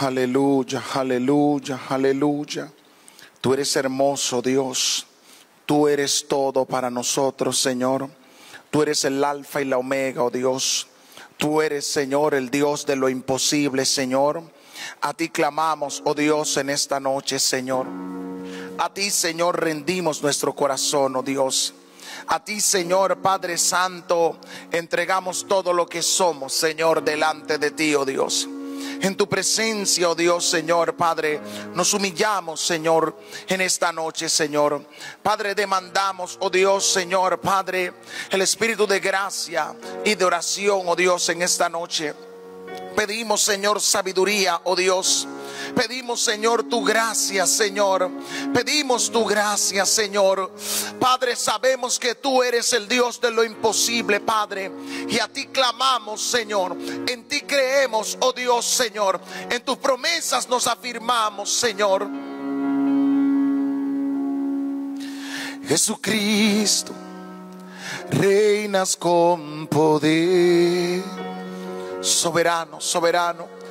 Aleluya, aleluya, aleluya. Tú eres hermoso, Dios. Tú eres todo para nosotros, Señor. Tú eres el alfa y la omega, oh Dios. Tú eres, Señor, el Dios de lo imposible, Señor. A ti clamamos, oh Dios, en esta noche, Señor. A ti, Señor, rendimos nuestro corazón, oh Dios. A ti, Señor Padre Santo, entregamos todo lo que somos, Señor, delante de ti, oh Dios. En tu presencia, oh Dios, Señor, Padre, nos humillamos, Señor, en esta noche, Señor. Padre, demandamos, oh Dios, Señor, Padre, el espíritu de gracia y de oración, oh Dios, en esta noche. Pedimos, Señor, sabiduría, oh Dios. Pedimos, Señor, tu gracia, Señor. Pedimos tu gracia, Señor. Padre, sabemos que tú eres el Dios de lo imposible, Padre. Y a ti clamamos, Señor. En ti creemos, oh Dios, Señor. En tus promesas nos afirmamos, Señor. Jesucristo, reinas con poder. Soberano, soberano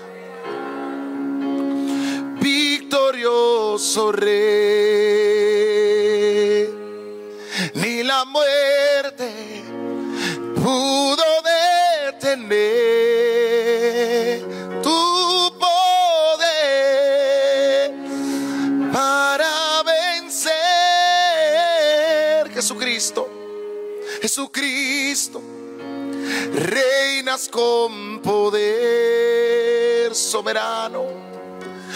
victorioso rey. Ni la muerte pudo detener tu poder para vencer. Jesucristo, Jesucristo, reinas con poder soberano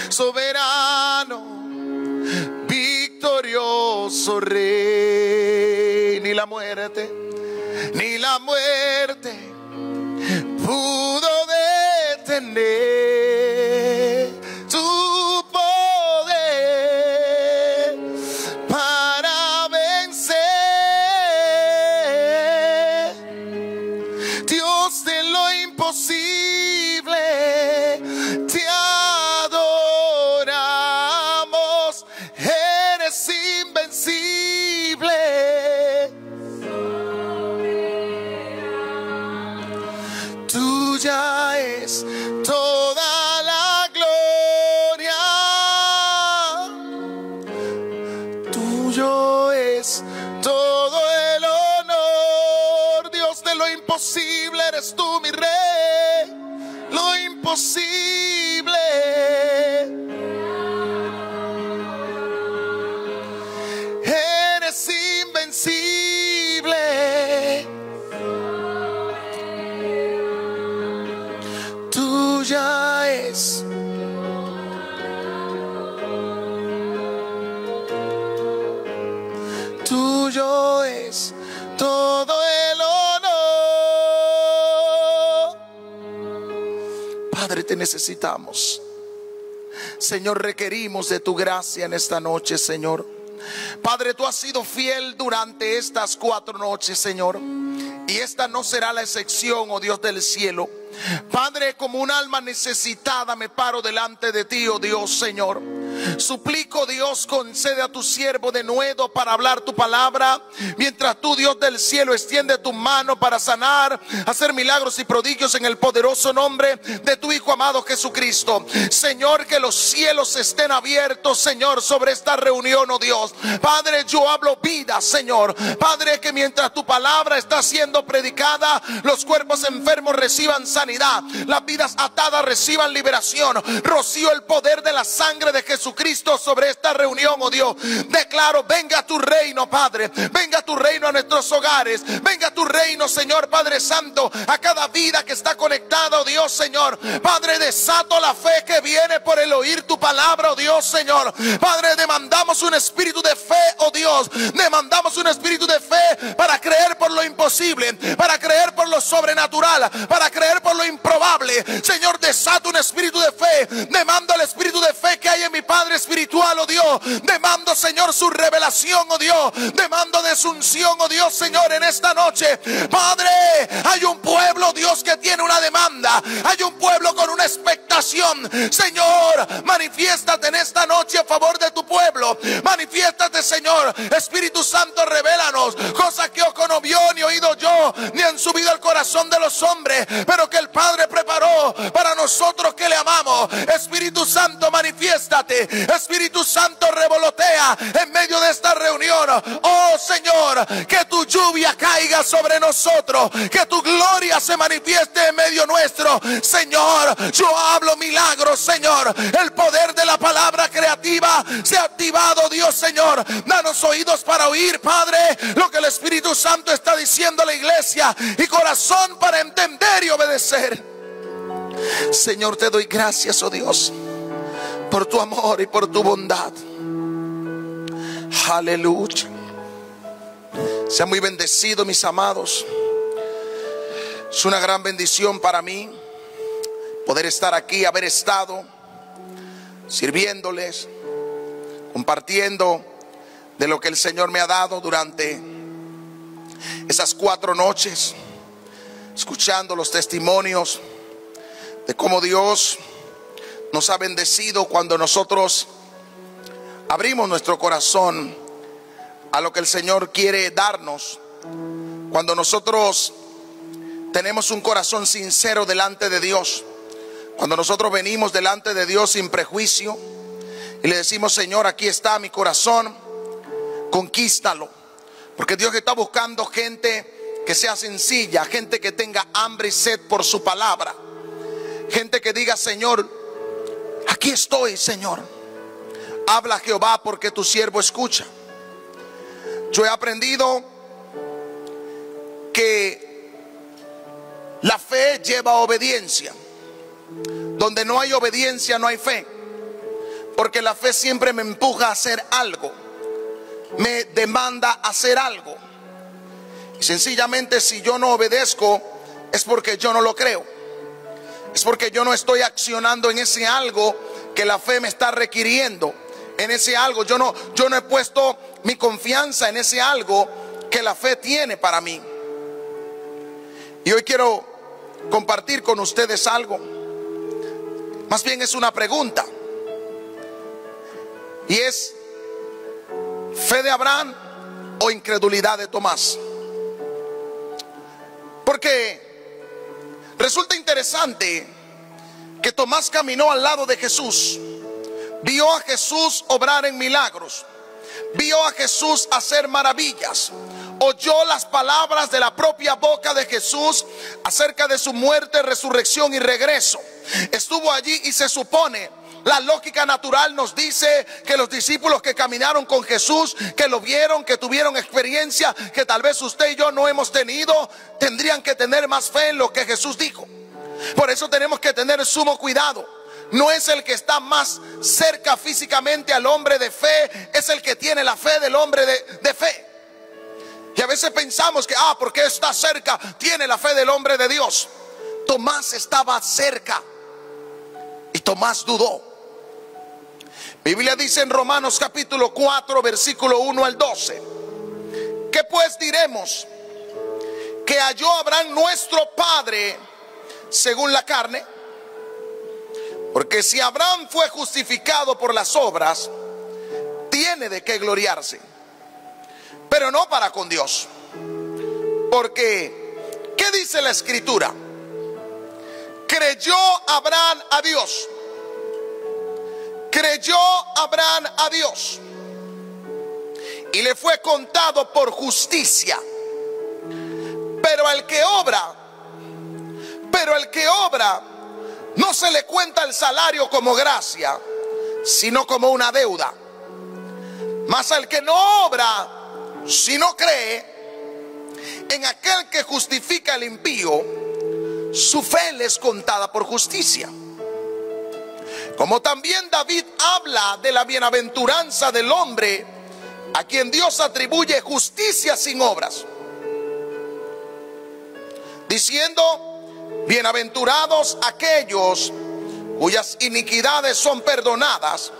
soberano, victorioso rey. Ni la muerte, ni la muerte pudo detener necesitamos. Señor, requerimos de tu gracia en esta noche, Señor. Padre, tú has sido fiel durante estas cuatro noches, Señor. Y esta no será la excepción, oh Dios del cielo. Padre, como un alma necesitada me paro delante de ti, oh Dios, Señor. Suplico, Dios, concede a tu siervo de nuevo para hablar tu palabra. Mientras tú, Dios del cielo, extiende tu mano para sanar, hacer milagros y prodigios en el poderoso nombre de tu Hijo amado Jesucristo. Señor, que los cielos estén abiertos, Señor, sobre esta reunión, oh Dios. Padre, yo hablo vida, Señor. Padre, que mientras tu palabra está siendo predicada, los cuerpos enfermos reciban sanidad, las vidas atadas reciban liberación. Rocío el poder de la sangre de Jesucristo sobre esta reunión, oh Dios. Declaro, venga tu reino, Padre. Venga tu reino a nuestros hogares. Venga tu reino, Señor Padre Santo, a cada vida que está conectada, oh Dios, Señor. Padre, desato la fe que viene por el oír tu palabra, oh Dios, Señor. Padre, demandamos un espíritu de fe, oh Dios. Demandamos un espíritu de fe para creer por lo imposible, para creer por lo sobrenatural, para creer por lo improbable. Señor, desato un espíritu de fe. Demando el espíritu de fe que hay en mi Padre Padre espiritual, oh Dios, demando, Señor, su revelación, oh Dios, demando de su unción, oh Dios, Señor, en esta noche. Padre, hay un pueblo, Dios, que tiene una demanda, hay un pueblo con una expectación. Señor, manifiéstate en esta noche a favor de tu pueblo. Manifiéstate, Señor. Espíritu Santo, revélanos cosas que ojo no vio, ni oído yo, ni han subido al corazón de los hombres, pero que el Padre preparó para nosotros que le amamos. Espíritu Santo, manifiéstate. Espíritu Santo, revolotea en medio de esta reunión. Oh Señor, que tu lluvia caiga sobre nosotros, que tu gloria se manifieste en medio nuestro. Señor, yo hablo milagros, Señor. El poder de la palabra creativa se ha activado, Dios, Señor. Danos oídos para oír, Padre, lo que el Espíritu Santo está diciendo a la iglesia y corazón para entender y obedecer. Señor, te doy gracias, oh Dios, por tu amor y por tu bondad. Aleluya. Sea muy bendecido, mis amados. Es una gran bendición para mí poder estar aquí, haber estado sirviéndoles, compartiendo de lo que el Señor me ha dado durante esas cuatro noches, escuchando los testimonios de cómo Dios nos ha bendecido cuando nosotros abrimos nuestro corazón a lo que el Señor quiere darnos, cuando nosotros tenemos un corazón sincero delante de Dios, cuando nosotros venimos delante de Dios sin prejuicio y le decimos, Señor, aquí está mi corazón, conquístalo. Porque Dios está buscando gente que sea sencilla, gente que tenga hambre y sed por su palabra. Gente que diga, Señor, aquí estoy, Señor. Habla Jehová porque tu siervo escucha. Yo he aprendido que la fe lleva obediencia. Donde no hay obediencia no hay fe. Porque la fe siempre me empuja a hacer algo. Me demanda hacer algo. Y sencillamente si yo no obedezco es porque yo no lo creo. Es porque yo no estoy accionando en ese algo que la fe me está requiriendo. En ese algo yo no yo no he puesto mi confianza en ese algo que la fe tiene para mí. Y hoy quiero compartir con ustedes algo. Más bien es una pregunta. Y es fe de Abraham o incredulidad de Tomás. Porque resulta interesante que Tomás caminó al lado de Jesús, vio a Jesús obrar en milagros, vio a Jesús hacer maravillas, oyó las palabras de la propia boca de Jesús acerca de su muerte, resurrección y regreso. Estuvo allí y se supone la lógica natural nos dice que los discípulos que caminaron con Jesús, que lo vieron, que tuvieron experiencia, que tal vez usted y yo no hemos tenido, tendrían que tener más fe en lo que Jesús dijo. Por eso tenemos que tener sumo cuidado. No es el que está más cerca físicamente al hombre de fe, es el que tiene la fe del hombre de, de fe. Y a veces pensamos que, ah, porque está cerca, tiene la fe del hombre de Dios. Tomás estaba cerca y Tomás dudó. Biblia dice en Romanos capítulo 4, versículo 1 al 12. ¿Qué pues diremos? Que halló Abraham nuestro Padre según la carne. Porque si Abraham fue justificado por las obras, tiene de qué gloriarse. Pero no para con Dios. Porque, ¿qué dice la escritura? Creyó Abraham a Dios creyó Abraham a Dios y le fue contado por justicia. Pero al que obra, pero al que obra, no se le cuenta el salario como gracia, sino como una deuda. Mas al que no obra, si no cree, en aquel que justifica el impío, su fe le es contada por justicia. Como también David habla de la bienaventuranza del hombre a quien Dios atribuye justicia sin obras. Diciendo, bienaventurados aquellos cuyas iniquidades son perdonadas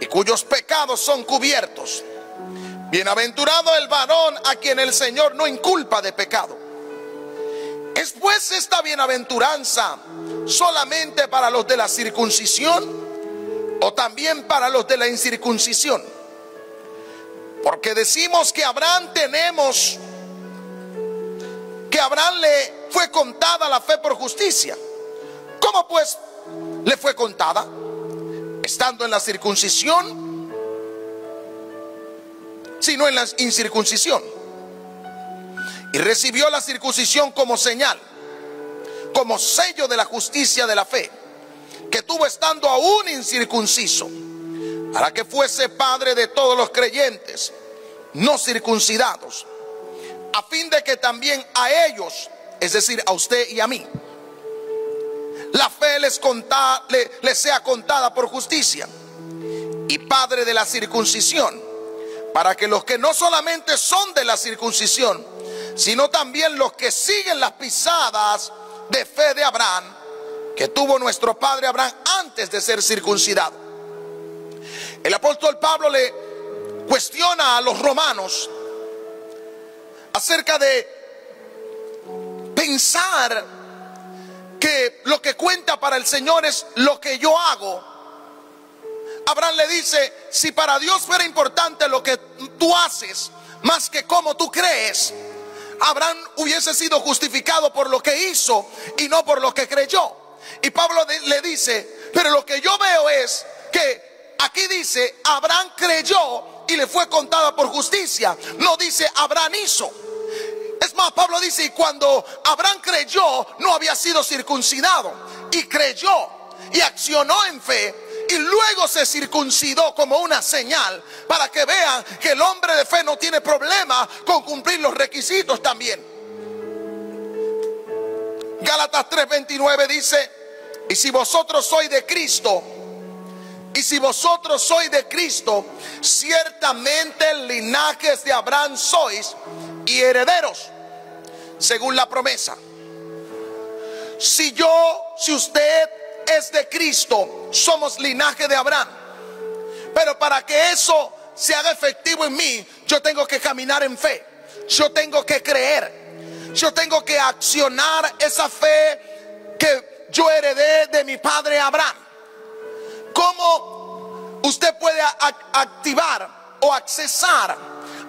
y cuyos pecados son cubiertos. Bienaventurado el varón a quien el Señor no inculpa de pecado. ¿Es pues esta bienaventuranza solamente para los de la circuncisión o también para los de la incircuncisión? Porque decimos que Abraham tenemos, que Abraham le fue contada la fe por justicia. ¿Cómo pues le fue contada? Estando en la circuncisión sino en la incircuncisión. Y recibió la circuncisión como señal, como sello de la justicia de la fe, que tuvo estando aún incircunciso, para que fuese padre de todos los creyentes, no circuncidados, a fin de que también a ellos, es decir, a usted y a mí, la fe les, les sea contada por justicia, y padre de la circuncisión para que los que no solamente son de la circuncisión, sino también los que siguen las pisadas de fe de Abraham, que tuvo nuestro padre Abraham antes de ser circuncidado. El apóstol Pablo le cuestiona a los romanos acerca de pensar que lo que cuenta para el Señor es lo que yo hago Abraham le dice, si para Dios fuera importante lo que tú haces, más que cómo tú crees, Abraham hubiese sido justificado por lo que hizo y no por lo que creyó. Y Pablo le dice, pero lo que yo veo es que aquí dice, Abraham creyó y le fue contada por justicia. No dice, Abraham hizo. Es más, Pablo dice, y cuando Abraham creyó, no había sido circuncidado. Y creyó y accionó en fe y luego se circuncidó como una señal para que vean que el hombre de fe no tiene problema con cumplir los requisitos también. Gálatas 3:29 dice, y si vosotros sois de Cristo, y si vosotros sois de Cristo, ciertamente linajes de Abraham sois y herederos, según la promesa. Si yo, si usted es de Cristo, somos linaje de Abraham. Pero para que eso se haga efectivo en mí, yo tengo que caminar en fe. Yo tengo que creer. Yo tengo que accionar esa fe que yo heredé de mi padre Abraham. ¿Cómo usted puede activar o accesar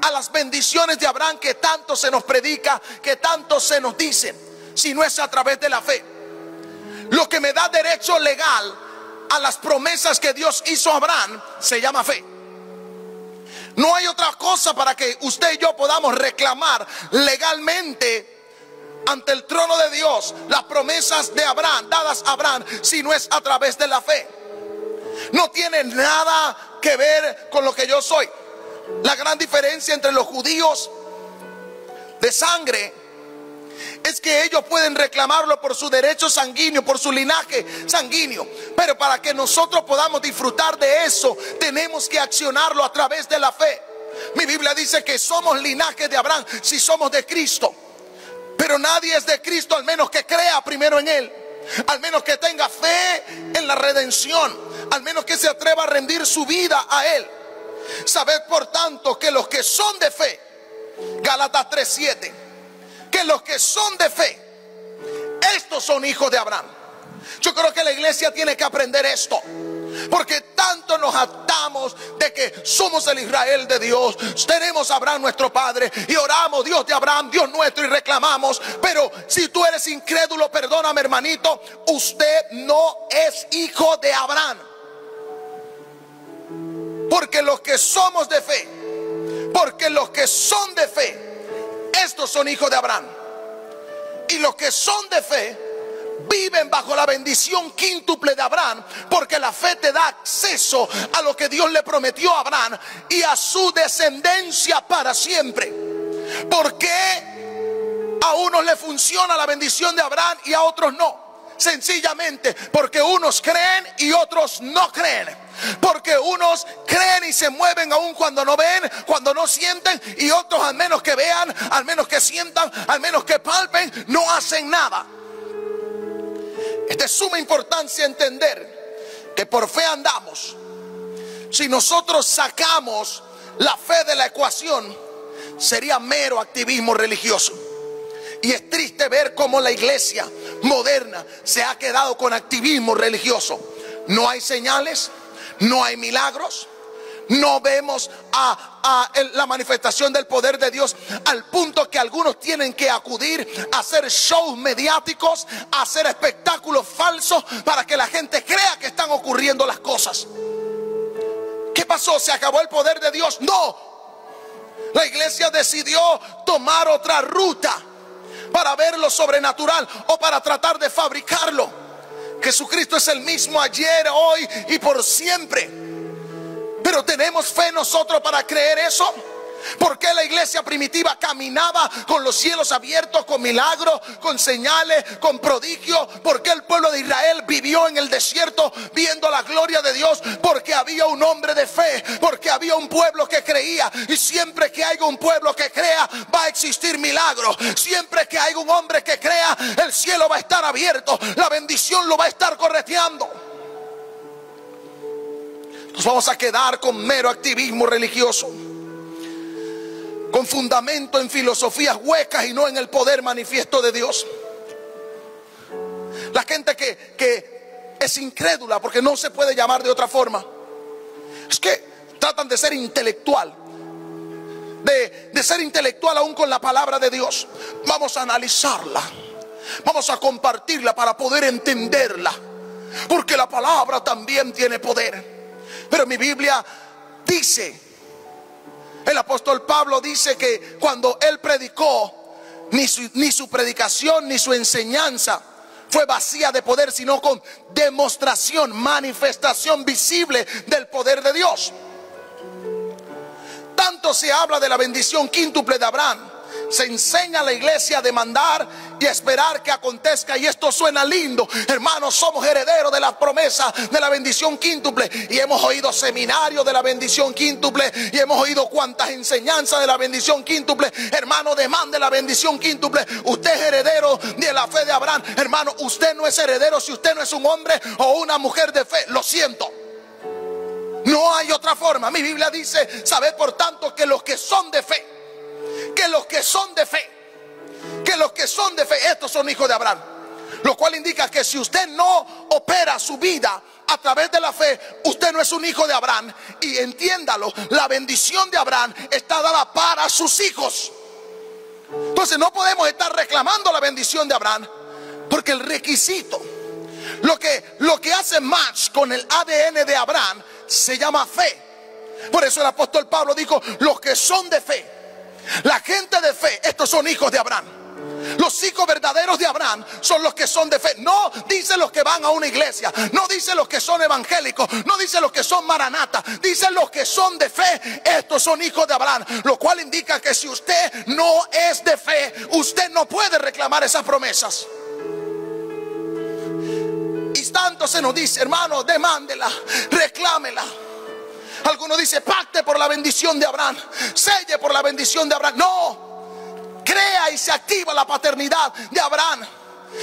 a las bendiciones de Abraham que tanto se nos predica, que tanto se nos dice, si no es a través de la fe? Lo que me da derecho legal a las promesas que Dios hizo a Abraham se llama fe. No hay otra cosa para que usted y yo podamos reclamar legalmente ante el trono de Dios las promesas de Abraham, dadas a Abraham, si no es a través de la fe. No tiene nada que ver con lo que yo soy. La gran diferencia entre los judíos de sangre es que ellos pueden reclamarlo por su derecho sanguíneo, por su linaje sanguíneo. Pero para que nosotros podamos disfrutar de eso, tenemos que accionarlo a través de la fe. Mi Biblia dice que somos linaje de Abraham si somos de Cristo. Pero nadie es de Cristo al menos que crea primero en Él. Al menos que tenga fe en la redención. Al menos que se atreva a rendir su vida a Él. Sabed por tanto que los que son de fe, Gálatas 3:7 que los que son de fe, estos son hijos de Abraham. Yo creo que la iglesia tiene que aprender esto. Porque tanto nos atamos de que somos el Israel de Dios. Tenemos a Abraham nuestro Padre y oramos Dios de Abraham, Dios nuestro y reclamamos. Pero si tú eres incrédulo, perdóname hermanito, usted no es hijo de Abraham. Porque los que somos de fe, porque los que son de fe, estos son hijos de Abraham. Y los que son de fe viven bajo la bendición quíntuple de Abraham, porque la fe te da acceso a lo que Dios le prometió a Abraham y a su descendencia para siempre. ¿Por qué a unos le funciona la bendición de Abraham y a otros no? Sencillamente porque unos creen y otros no creen. Porque unos creen y se mueven aún cuando no ven, cuando no sienten, y otros al menos que vean, al menos que sientan, al menos que palpen, no hacen nada. Es de suma importancia entender que por fe andamos. Si nosotros sacamos la fe de la ecuación, sería mero activismo religioso. Y es triste ver cómo la iglesia moderna se ha quedado con activismo religioso. No hay señales, no hay milagros, no vemos a, la manifestación del poder de Dios al punto que algunos tienen que acudir a hacer shows mediáticos, a hacer espectáculos falsos para que la gente crea que están ocurriendo las cosas. ¿Qué pasó? ¿Se acabó el poder de Dios? No. La iglesia decidió tomar otra ruta para ver lo sobrenatural o para tratar de fabricarlo. Jesucristo es el mismo ayer, hoy y por siempre. Pero tenemos fe nosotros para creer eso. Porque la iglesia primitiva caminaba con los cielos abiertos, con milagros, con señales, con prodigios? Porque el pueblo de Israel vivió en el desierto viendo la gloria de Dios? Porque había un hombre de fe, porque había un pueblo que creía. Y siempre que haya un pueblo que crea, va a existir milagros. Siempre que haya un hombre que crea, el cielo va a estar abierto, la bendición lo va a estar correteando. Nos vamos a quedar con mero activismo religioso, con fundamento en filosofías huecas y no en el poder manifiesto de Dios. La gente que, que es incrédula, porque no se puede llamar de otra forma, es que tratan de ser intelectual. De, de, ser intelectual aún con la palabra de Dios. Vamos a analizarla. Vamos a compartirla para poder entenderla. Porque la palabra también tiene poder. Pero mi Biblia dice, el apóstol Pablo dice que cuando él predicó, ni su, predicación ni su enseñanza fue vacía de poder, sino con demostración, manifestación visible del poder de Dios. Tanto se habla de la bendición quíntuple de Abraham se enseña a la iglesia a demandar y esperar que acontezca. Y esto suena lindo. Hermanos, somos herederos de la promesa de la bendición quíntuple. Y hemos oído seminarios de la bendición quíntuple. Y hemos oído cuantas enseñanzas de la bendición quíntuple. Hermano, demande la bendición quíntuple. Usted es heredero de la fe de Abraham. Hermano, usted no es heredero si usted no es un hombre o una mujer de fe. Lo siento. No hay otra forma. Mi Biblia dice, sabed por tanto que los que son de fe que los que son de fe, que los que son de fe, estos son hijos de Abraham. Lo cual indica que si usted no opera su vida a través de la fe, usted no es un hijo de Abraham. Y entiéndalo, la bendición de Abraham está dada para sus hijos. Entonces no podemos estar reclamando la bendición de Abraham, porque el requisito, lo que, lo que hace match con el ADN de Abraham, se llama fe. Por eso el apóstol Pablo dijo, los que son de fe la gente de fe, estos son hijos de Abraham. Los hijos verdaderos de Abraham son los que son de fe. No dice los que van a una iglesia. No dice los que son evangélicos. No dice los que son maranata. Dice los que son de fe. Estos son hijos de Abraham. Lo cual indica que si usted no es de fe, usted no puede reclamar esas promesas. Y tanto se nos dice, hermano, demándela, reclámela. Algunos dice, pacte por la bendición de Abraham, selle por la bendición de Abraham. No, crea y se activa la paternidad de Abraham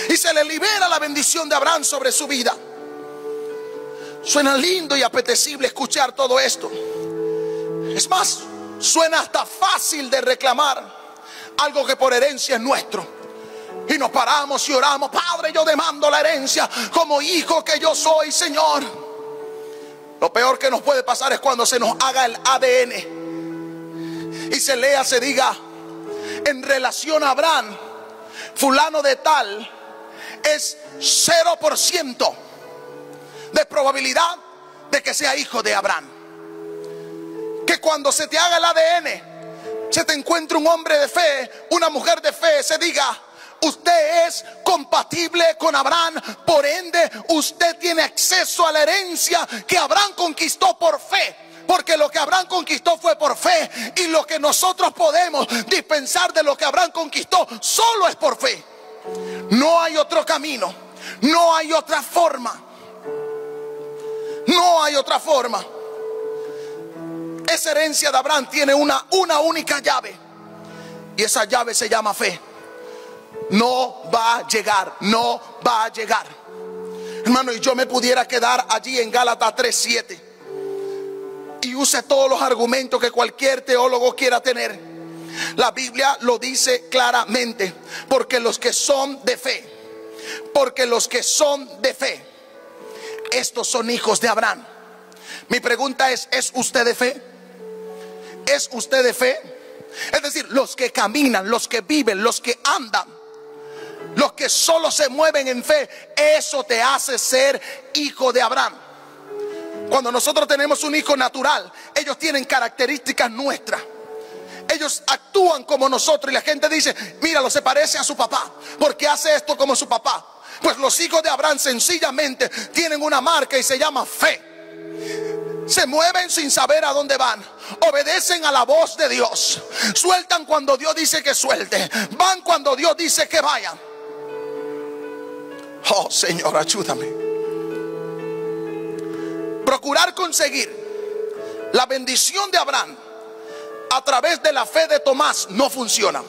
y se le libera la bendición de Abraham sobre su vida. Suena lindo y apetecible escuchar todo esto. Es más, suena hasta fácil de reclamar algo que por herencia es nuestro. Y nos paramos y oramos, Padre, yo demando la herencia como hijo que yo soy, Señor. Lo peor que nos puede pasar es cuando se nos haga el ADN y se lea, se diga, en relación a Abraham, fulano de tal, es 0% de probabilidad de que sea hijo de Abraham. Que cuando se te haga el ADN, se te encuentre un hombre de fe, una mujer de fe, se diga, usted es compatible con Abraham, por ende usted tiene acceso a la herencia que Abraham conquistó por fe. Porque lo que Abraham conquistó fue por fe. Y lo que nosotros podemos dispensar de lo que Abraham conquistó solo es por fe. No hay otro camino. No hay otra forma. No hay otra forma. Esa herencia de Abraham tiene una, una única llave. Y esa llave se llama fe no va a llegar, no va a llegar. Hermano, y yo me pudiera quedar allí en Gálatas 3:7. use todos los argumentos que cualquier teólogo quiera tener. La Biblia lo dice claramente, porque los que son de fe, porque los que son de fe, estos son hijos de Abraham. Mi pregunta es, ¿es usted de fe? ¿Es usted de fe? Es decir, los que caminan, los que viven, los que andan, los que solo se mueven en fe, eso te hace ser hijo de Abraham. Cuando nosotros tenemos un hijo natural, ellos tienen características nuestras. Ellos actúan como nosotros y la gente dice, míralo, se parece a su papá, porque hace esto como su papá. Pues los hijos de Abraham sencillamente tienen una marca y se llama fe. Se mueven sin saber a dónde van. Obedecen a la voz de Dios. Sueltan cuando Dios dice que suelte. Van cuando Dios dice que vayan. Oh Señor, ayúdame. Procurar conseguir la bendición de Abraham a través de la fe de Tomás no funciona.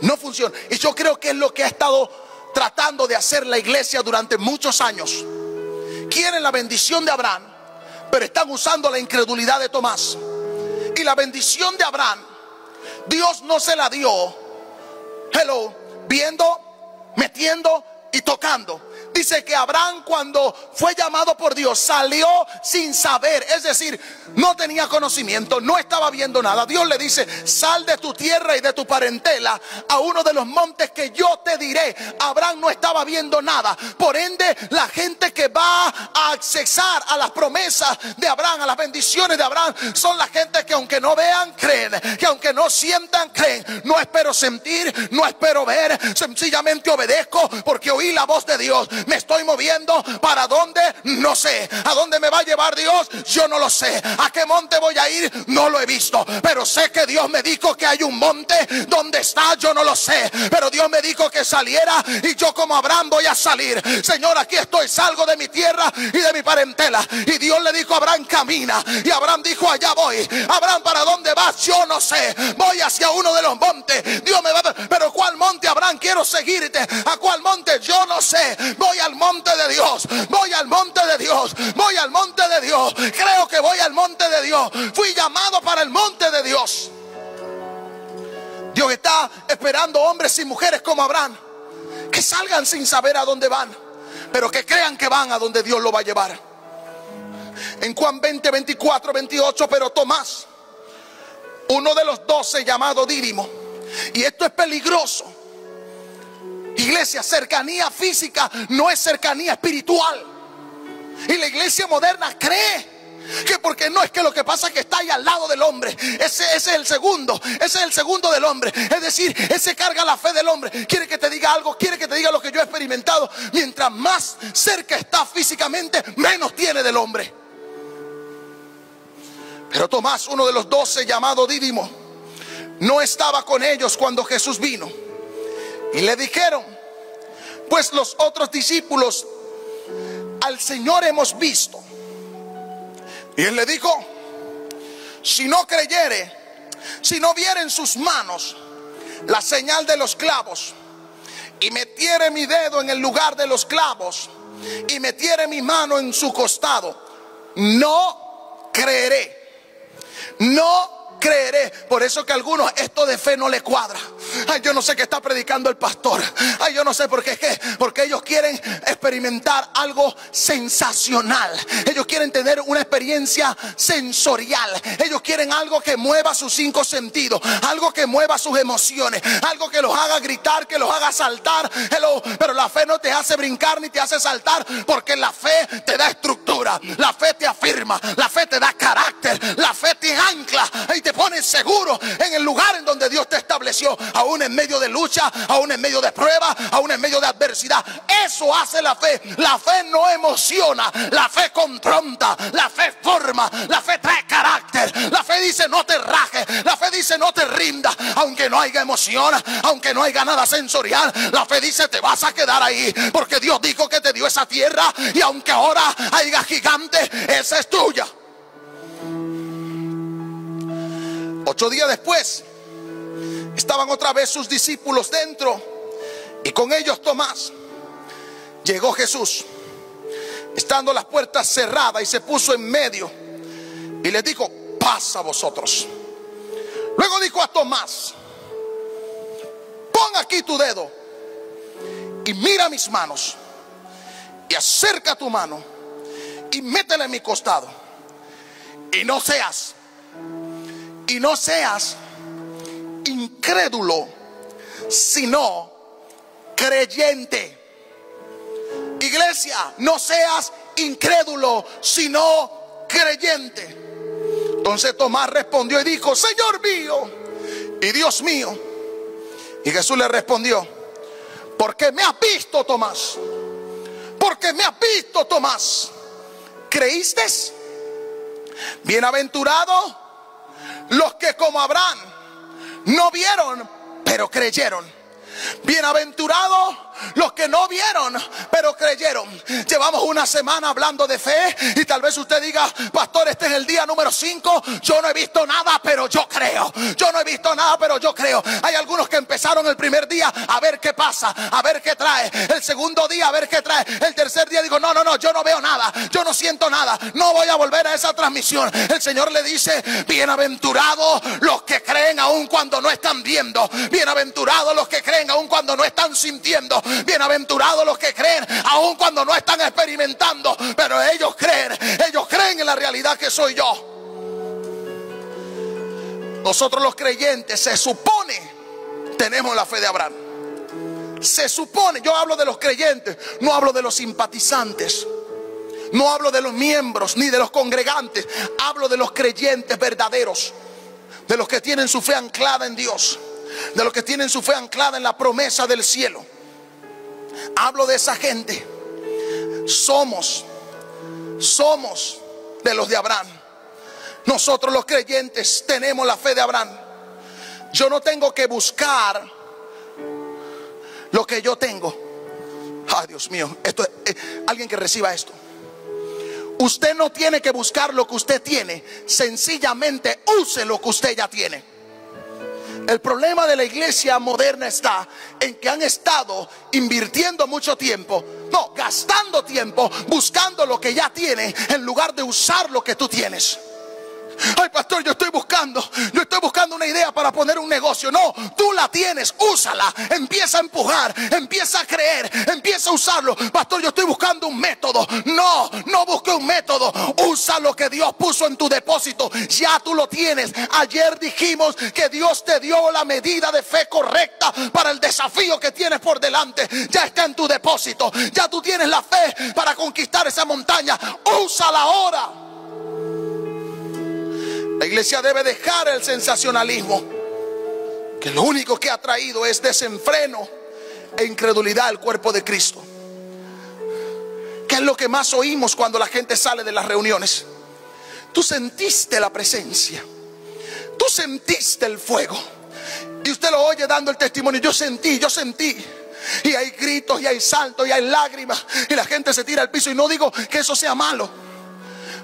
No funciona. Y yo creo que es lo que ha estado tratando de hacer la iglesia durante muchos años. Quieren la bendición de Abraham, pero están usando la incredulidad de Tomás. Y la bendición de Abraham, Dios no se la dio, hello, viendo, metiendo y tocando dice que Abraham cuando fue llamado por Dios salió sin saber, es decir, no tenía conocimiento, no estaba viendo nada. Dios le dice, sal de tu tierra y de tu parentela a uno de los montes que yo te diré. Abraham no estaba viendo nada. Por ende, la gente que va a accesar a las promesas de Abraham, a las bendiciones de Abraham, son la gente que aunque no vean, creen, que aunque no sientan, creen. No espero sentir, no espero ver, sencillamente obedezco porque oí la voz de Dios me estoy moviendo para dónde, no sé. A dónde me va a llevar Dios, yo no lo sé. A qué monte voy a ir, no lo he visto. Pero sé que Dios me dijo que hay un monte donde está, yo no lo sé. Pero Dios me dijo que saliera y yo como Abraham voy a salir. Señor, aquí estoy, salgo de mi tierra y de mi parentela. Y Dios le dijo a Abraham, camina. Y Abraham dijo, allá voy. Abraham, ¿para dónde vas? Yo no sé. Voy hacia uno de los montes. Dios me va. Pero ¿cuál monte, Abraham? Quiero seguirte. ¿A cuál monte? Yo no sé. Voy al monte de Dios, voy al monte de Dios, voy al monte de Dios. Creo que voy al monte de Dios. Fui llamado para el monte de Dios. Dios está esperando hombres y mujeres como Abraham, que salgan sin saber a dónde van, pero que crean que van a donde Dios lo va a llevar. En Juan 20, 24, 28, pero Tomás, uno de los doce llamado Dídimo, y esto es peligroso Iglesia, cercanía física no es cercanía espiritual. Y la iglesia moderna cree que porque no es que lo que pasa es que está ahí al lado del hombre. Ese, ese, es el segundo. Ese es el segundo del hombre. Es decir, ese carga la fe del hombre. Quiere que te diga algo, quiere que te diga lo que yo he experimentado. Mientras más cerca está físicamente, menos tiene del hombre. Pero Tomás, uno de los doce llamado Dídimo, no estaba con ellos cuando Jesús vino. Y le dijeron, pues los otros discípulos, al Señor hemos visto. Y él le dijo, si no creyere, si no viere en sus manos la señal de los clavos, y metiere mi dedo en el lugar de los clavos, y metiere mi mano en su costado, no creeré. No creeré. Por eso que a algunos esto de fe no le cuadra. Ay, yo no sé qué está predicando el pastor. Ay, yo no sé por qué. ¿qué? Porque ellos quieren experimentar algo sensacional. Ellos quieren tener una experiencia sensorial. Ellos quieren algo que mueva sus cinco sentidos. Algo que mueva sus emociones. Algo que los haga gritar, que los haga saltar. Pero la fe no te hace brincar ni te hace saltar. Porque la fe te da estructura. La fe te afirma. La fe te da carácter. La fe te ancla. Y te pones seguro en el lugar en donde Dios te estableció, aún en medio de lucha, aún en medio de prueba, aún en medio de adversidad. Eso hace la fe. La fe no emociona, la fe confronta, la fe forma, la fe trae carácter. La fe dice no te rajes, la fe dice no te rinda, aunque no haya emoción, aunque no haya nada sensorial. La fe dice te vas a quedar ahí, porque Dios dijo que te dio esa tierra y aunque ahora haya gigante, esa es tuya. Ocho días después, estaban otra vez sus discípulos dentro y con ellos Tomás. Llegó Jesús, estando las puertas cerradas y se puso en medio y les dijo, pasa vosotros. Luego dijo a Tomás, pon aquí tu dedo y mira mis manos y acerca tu mano y métela en mi costado y no seas y no seas incrédulo sino creyente. Iglesia no seas incrédulo sino creyente. Entonces Tomás respondió y dijo Señor mío y Dios mío. Y Jesús le respondió porque me has visto Tomás. Porque me has visto Tomás. ¿creíste? Bienaventurado los que como Abraham no vieron, pero creyeron. Bienaventurados los que no vieron, pero creyeron. Llevamos una semana hablando de fe y tal vez usted diga, pastor, este es el día número 5. Yo no he visto nada, pero yo creo. Yo no he visto nada, pero yo creo. Hay algunos que empezaron el primer día a ver qué pasa, a ver qué trae. El segundo día a ver qué trae. El tercer día digo, no, no, no, yo no veo nada. Yo no siento nada. No voy a volver a esa transmisión. El Señor le dice, bienaventurados los que creen aun cuando no están viendo. Bienaventurados los que creen aun cuando no están sintiendo. Bienaventurados los que creen, aun cuando no están experimentando, pero ellos creen, ellos creen en la realidad que soy yo. Nosotros los creyentes se supone tenemos la fe de Abraham. Se supone, yo hablo de los creyentes, no hablo de los simpatizantes. No hablo de los miembros ni de los congregantes, hablo de los creyentes verdaderos, de los que tienen su fe anclada en Dios, de los que tienen su fe anclada en la promesa del cielo. Hablo de esa gente. Somos, somos de los de Abraham. Nosotros los creyentes tenemos la fe de Abraham. Yo no tengo que buscar lo que yo tengo. Ay, Dios mío, esto eh, alguien que reciba esto. Usted no tiene que buscar lo que usted tiene, sencillamente use lo que usted ya tiene. El problema de la iglesia moderna está en que han estado invirtiendo mucho tiempo, no, gastando tiempo buscando lo que ya tiene en lugar de usar lo que tú tienes. Ay, pastor, yo estoy buscando, yo estoy buscando una idea para poner un negocio. No, tú la tienes, úsala. Empieza a empujar, empieza a creer, empieza a usarlo. Pastor, yo estoy buscando un método. No, no busque un método. Usa lo que Dios puso en tu depósito. Ya tú lo tienes. Ayer dijimos que Dios te dio la medida de fe correcta para el desafío que tienes por delante. Ya está en tu depósito. Ya tú tienes la fe para conquistar esa montaña. Úsala ahora. La iglesia debe dejar el sensacionalismo, que lo único que ha traído es desenfreno e incredulidad al cuerpo de Cristo. ¿Qué es lo que más oímos cuando la gente sale de las reuniones? Tú sentiste la presencia, tú sentiste el fuego. Y usted lo oye dando el testimonio, yo sentí, yo sentí. Y hay gritos, y hay saltos, y hay lágrimas, y la gente se tira al piso. Y no digo que eso sea malo,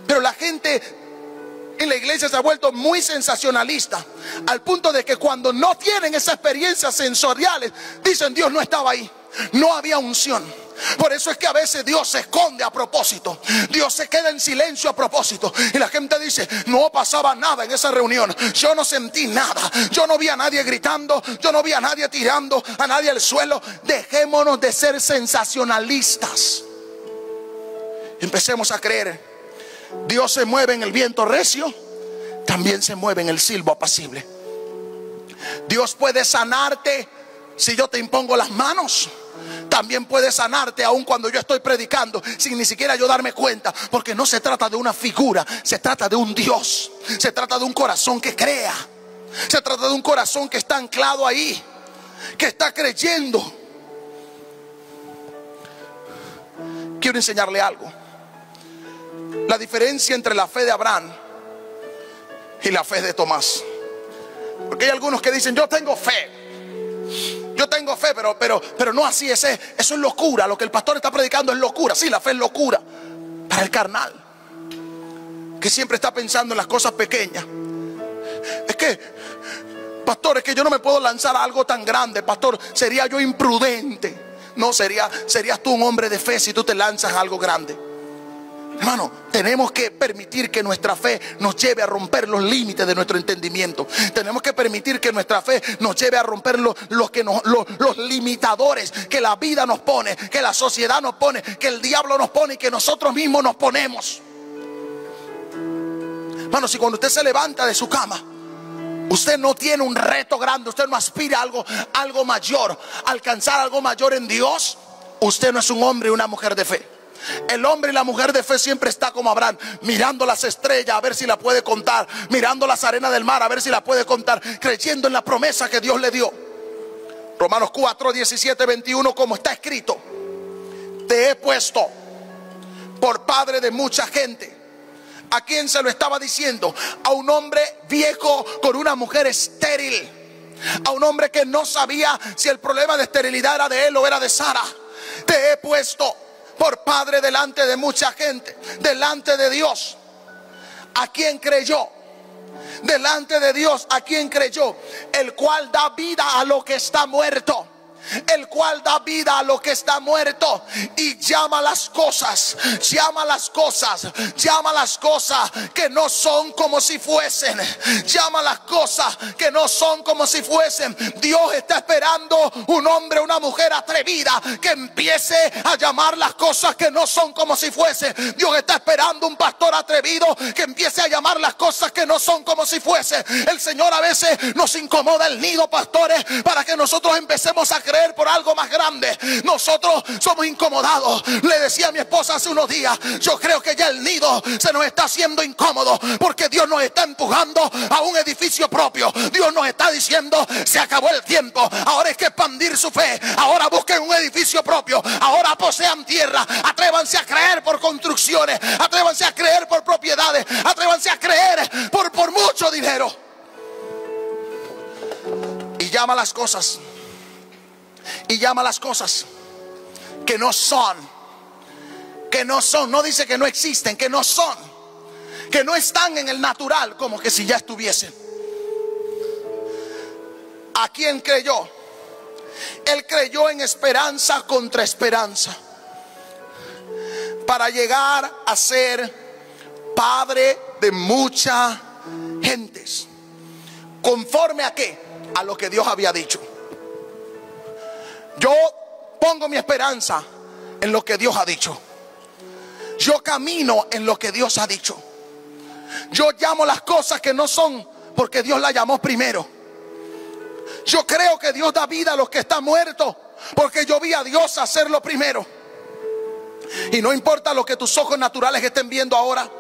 pero la gente en la iglesia se ha vuelto muy sensacionalista, al punto de que cuando no tienen esas experiencias sensoriales, dicen Dios no estaba ahí, no había unción. Por eso es que a veces Dios se esconde a propósito. Dios se queda en silencio a propósito. Y la gente dice, no pasaba nada en esa reunión. Yo no sentí nada. Yo no vi a nadie gritando. Yo no vi a nadie tirando a nadie al suelo. Dejémonos de ser sensacionalistas. Empecemos a creer Dios se mueve en el viento recio, también se mueve en el silbo apacible. Dios puede sanarte si yo te impongo las manos. También puede sanarte aun cuando yo estoy predicando sin ni siquiera yo darme cuenta. Porque no se trata de una figura, se trata de un Dios. Se trata de un corazón que crea. Se trata de un corazón que está anclado ahí, que está creyendo. Quiero enseñarle algo la diferencia entre la fe de Abraham y la fe de Tomás. Porque hay algunos que dicen, yo tengo fe. Yo tengo fe, pero, pero, pero no así. Ese, eso es locura. Lo que el pastor está predicando es locura. Sí, la fe es locura. Para el carnal. Que siempre está pensando en las cosas pequeñas. Es que, pastor, es que yo no me puedo lanzar a algo tan grande. Pastor, sería yo imprudente. No, sería, serías tú un hombre de fe si tú te lanzas a algo grande. Hermano, tenemos que permitir que nuestra fe nos lleve a romper los límites de nuestro entendimiento. Tenemos que permitir que nuestra fe nos lleve a romper los, que nos, los, limitadores que la vida nos pone, que la sociedad nos pone, que el diablo nos pone y que nosotros mismos nos ponemos. Hermano, si cuando usted se levanta de su cama, Usted no tiene un reto grande, usted no aspira a algo, algo mayor, alcanzar algo mayor en Dios. Usted no es un hombre y una mujer de fe. El hombre y la mujer de fe siempre está como Abraham, mirando las estrellas a ver si la puede contar, mirando las arenas del mar a ver si la puede contar, creyendo en la promesa que Dios le dio. Romanos 4, 17, 21, como está escrito, te he puesto por padre de mucha gente ¿A quién se lo estaba diciendo? A un hombre viejo con una mujer estéril. A un hombre que no sabía si el problema de esterilidad era de él o era de Sara. Te he puesto por padre delante de mucha gente, delante de Dios. ¿A quién creyó? Delante de Dios, ¿a quién creyó? El cual da vida a lo que está muerto el cual da vida a lo que está muerto y llama las cosas, llama las cosas, llama las cosas que no son como si fuesen, llama las cosas que no son como si fuesen. Dios está esperando un hombre, una mujer atrevida que empiece a llamar las cosas que no son como si fuesen. Dios está esperando un pastor atrevido que empiece a llamar las cosas que no son como si fuesen. El Señor a veces nos incomoda el nido, pastores, para que nosotros empecemos a creer por algo más grande. Nosotros somos incomodados. Le decía a mi esposa hace unos días, yo creo que ya el nido se nos está haciendo incómodo porque Dios nos está empujando a un edificio propio. Dios nos está diciendo, se acabó el tiempo. Ahora es que expandir su fe. Ahora busquen un edificio propio. Ahora posean tierra. Atrévanse a creer por construcciones. Atrévanse a creer por propiedades. Atrévanse a creer por, por mucho dinero. Y llama las cosas y llama las cosas que no son, que no son, no dice que no existen, que no son, que no están en el natural como que si ya estuviesen. ¿A quién creyó? Él creyó en esperanza contra esperanza para llegar a ser padre de muchas gentes. ¿Conforme a qué? A lo que Dios había dicho. Yo pongo mi esperanza en lo que Dios ha dicho. Yo camino en lo que Dios ha dicho. Yo llamo las cosas que no son porque Dios las llamó primero. Yo creo que Dios da vida a los que están muertos porque yo vi a Dios hacerlo primero. Y no importa lo que tus ojos naturales estén viendo ahora.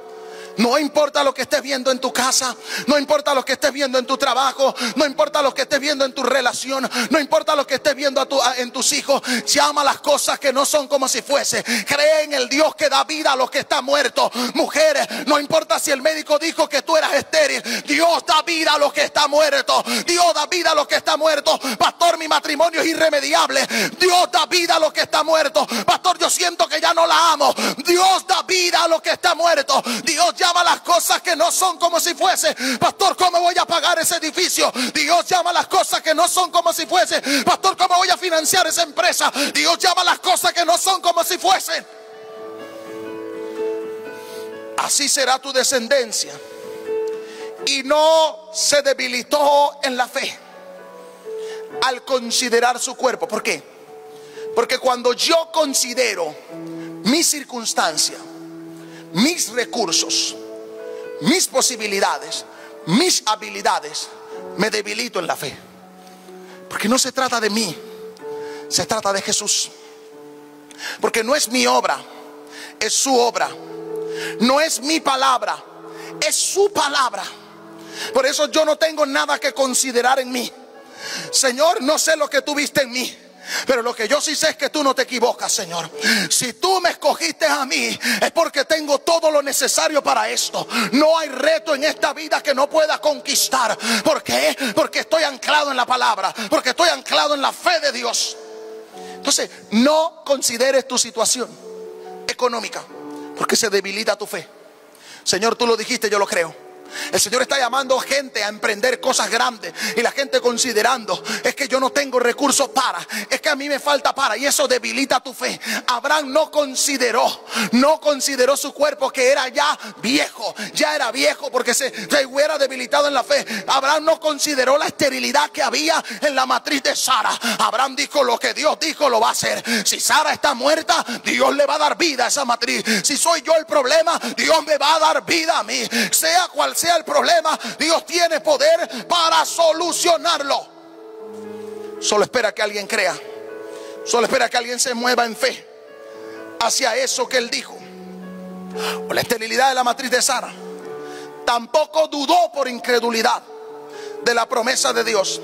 No importa lo que estés viendo en tu casa, no importa lo que estés viendo en tu trabajo, no importa lo que estés viendo en tu relación, no importa lo que estés viendo en tus hijos, llama las cosas que no son como si fuese. Cree en el Dios que da vida a los que están muertos. Mujeres, no importa si el médico dijo que tú eras estéril, Dios da vida a los que están muertos. Dios da vida a los que están muertos. Pastor, mi matrimonio es irremediable. Dios da vida a los que están muertos. Pastor, yo siento que ya no la amo. Dios da vida a los que están muertos. Dios llama las cosas que no son como si fuese. Pastor, ¿cómo voy a pagar ese edificio? Dios llama las cosas que no son como si fuese. Pastor, ¿cómo voy a financiar esa empresa? Dios llama las cosas que no son como si fuesen. Así será tu descendencia. Y no se debilitó en la fe al considerar su cuerpo. ¿Por qué? Porque cuando yo considero mi circunstancia, mis recursos, mis posibilidades, mis habilidades, me debilito en la fe. Porque no se trata de mí, se trata de Jesús. Porque no es mi obra, es su obra. No es mi palabra, es su palabra. Por eso yo no tengo nada que considerar en mí. Señor, no sé lo que tuviste en mí. Pero lo que yo sí sé es que tú no te equivocas, Señor. Si tú me escogiste a mí, es porque tengo todo lo necesario para esto. No hay reto en esta vida que no pueda conquistar. ¿Por qué? Porque estoy anclado en la palabra. Porque estoy anclado en la fe de Dios. Entonces, no consideres tu situación económica. Porque se debilita tu fe. Señor, tú lo dijiste, yo lo creo. El Señor está llamando a gente a emprender cosas grandes y la gente considerando, es que yo no tengo recursos para, es que a mí me falta para y eso debilita tu fe. Abraham no consideró, no consideró su cuerpo que era ya viejo, ya era viejo porque se, se hubiera debilitado en la fe. Abraham no consideró la esterilidad que había en la matriz de Sara. Abraham dijo lo que Dios dijo lo va a hacer. Si Sara está muerta, Dios le va a dar vida a esa matriz. Si soy yo el problema, Dios me va a dar vida a mí. Sea cual sea el problema, Dios tiene poder para solucionarlo. Solo espera que alguien crea. Solo espera que alguien se mueva en fe hacia eso que él dijo. O la esterilidad de la matriz de Sara. Tampoco dudó por incredulidad de la promesa de Dios,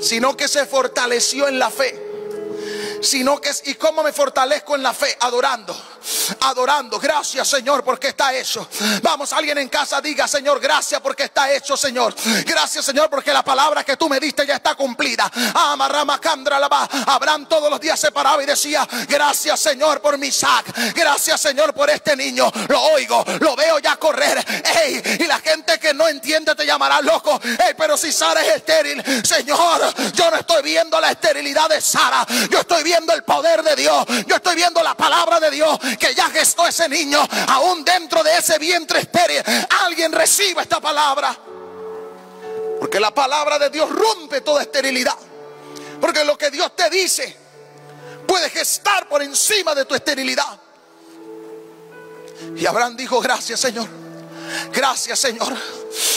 sino que se fortaleció en la fe. Sino que, ¿y cómo me fortalezco en la fe? Adorando adorando. Gracias, Señor, porque está hecho. Vamos, alguien en casa diga, Señor, gracias porque está hecho, Señor. Gracias, Señor, porque la palabra que tú me diste ya está cumplida. Abraham todos los días se paraba y decía, gracias, Señor, por mi Isaac. Gracias, Señor, por este niño. Lo oigo, lo veo ya correr. y la gente que no entiende te llamará loco. pero si Sara es estéril, Señor, yo no estoy viendo la esterilidad de Sara. Yo estoy viendo el poder de Dios. Yo estoy viendo la palabra de Dios que ya gestó ese niño, aún dentro de ese vientre estéril, alguien reciba esta palabra. Porque la palabra de Dios rompe toda esterilidad. Porque lo que Dios te dice puede gestar por encima de tu esterilidad. Y Abraham dijo, gracias Señor. Gracias Señor.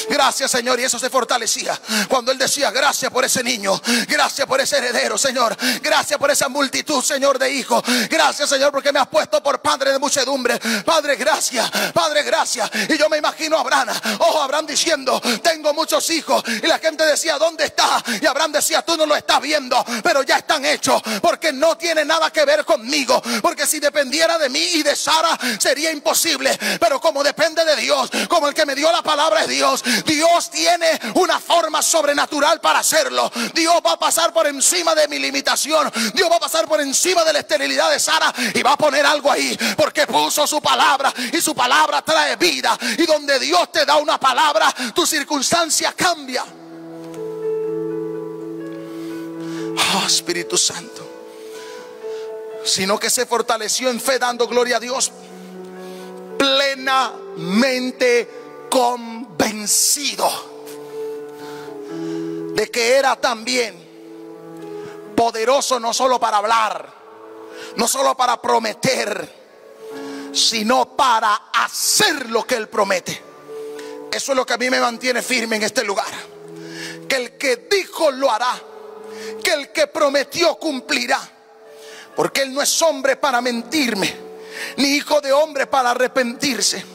Gracias, Señor. Y eso se fortalecía cuando Él decía, gracias por ese niño. Gracias por ese heredero, Señor. Gracias por esa multitud, Señor, de hijos. Gracias, Señor, porque me has puesto por padre de muchedumbre. Padre, gracias. Padre, gracias. Y yo me imagino a Abraham. Oh, Abraham diciendo, tengo muchos hijos. Y la gente decía, ¿dónde está? Y Abraham decía, tú no lo estás viendo, pero ya están hechos. Porque no tiene nada que ver conmigo. Porque si dependiera de mí y de Sara, sería imposible. Pero como depende de Dios, como el que me dio la palabra es Dios Dios. tiene una forma sobrenatural para hacerlo. Dios va a pasar por encima de mi limitación. Dios va a pasar por encima de la esterilidad de Sara y va a poner algo ahí porque puso su palabra y su palabra trae vida. Y donde Dios te da una palabra, tu circunstancia cambia. Oh, Espíritu Santo. Sino que se fortaleció en fe dando gloria a Dios plenamente con vencido de que era también poderoso no solo para hablar, no solo para prometer, sino para hacer lo que Él promete. Eso es lo que a mí me mantiene firme en este lugar. Que el que dijo lo hará, que el que prometió cumplirá. Porque Él no es hombre para mentirme, ni hijo de hombre para arrepentirse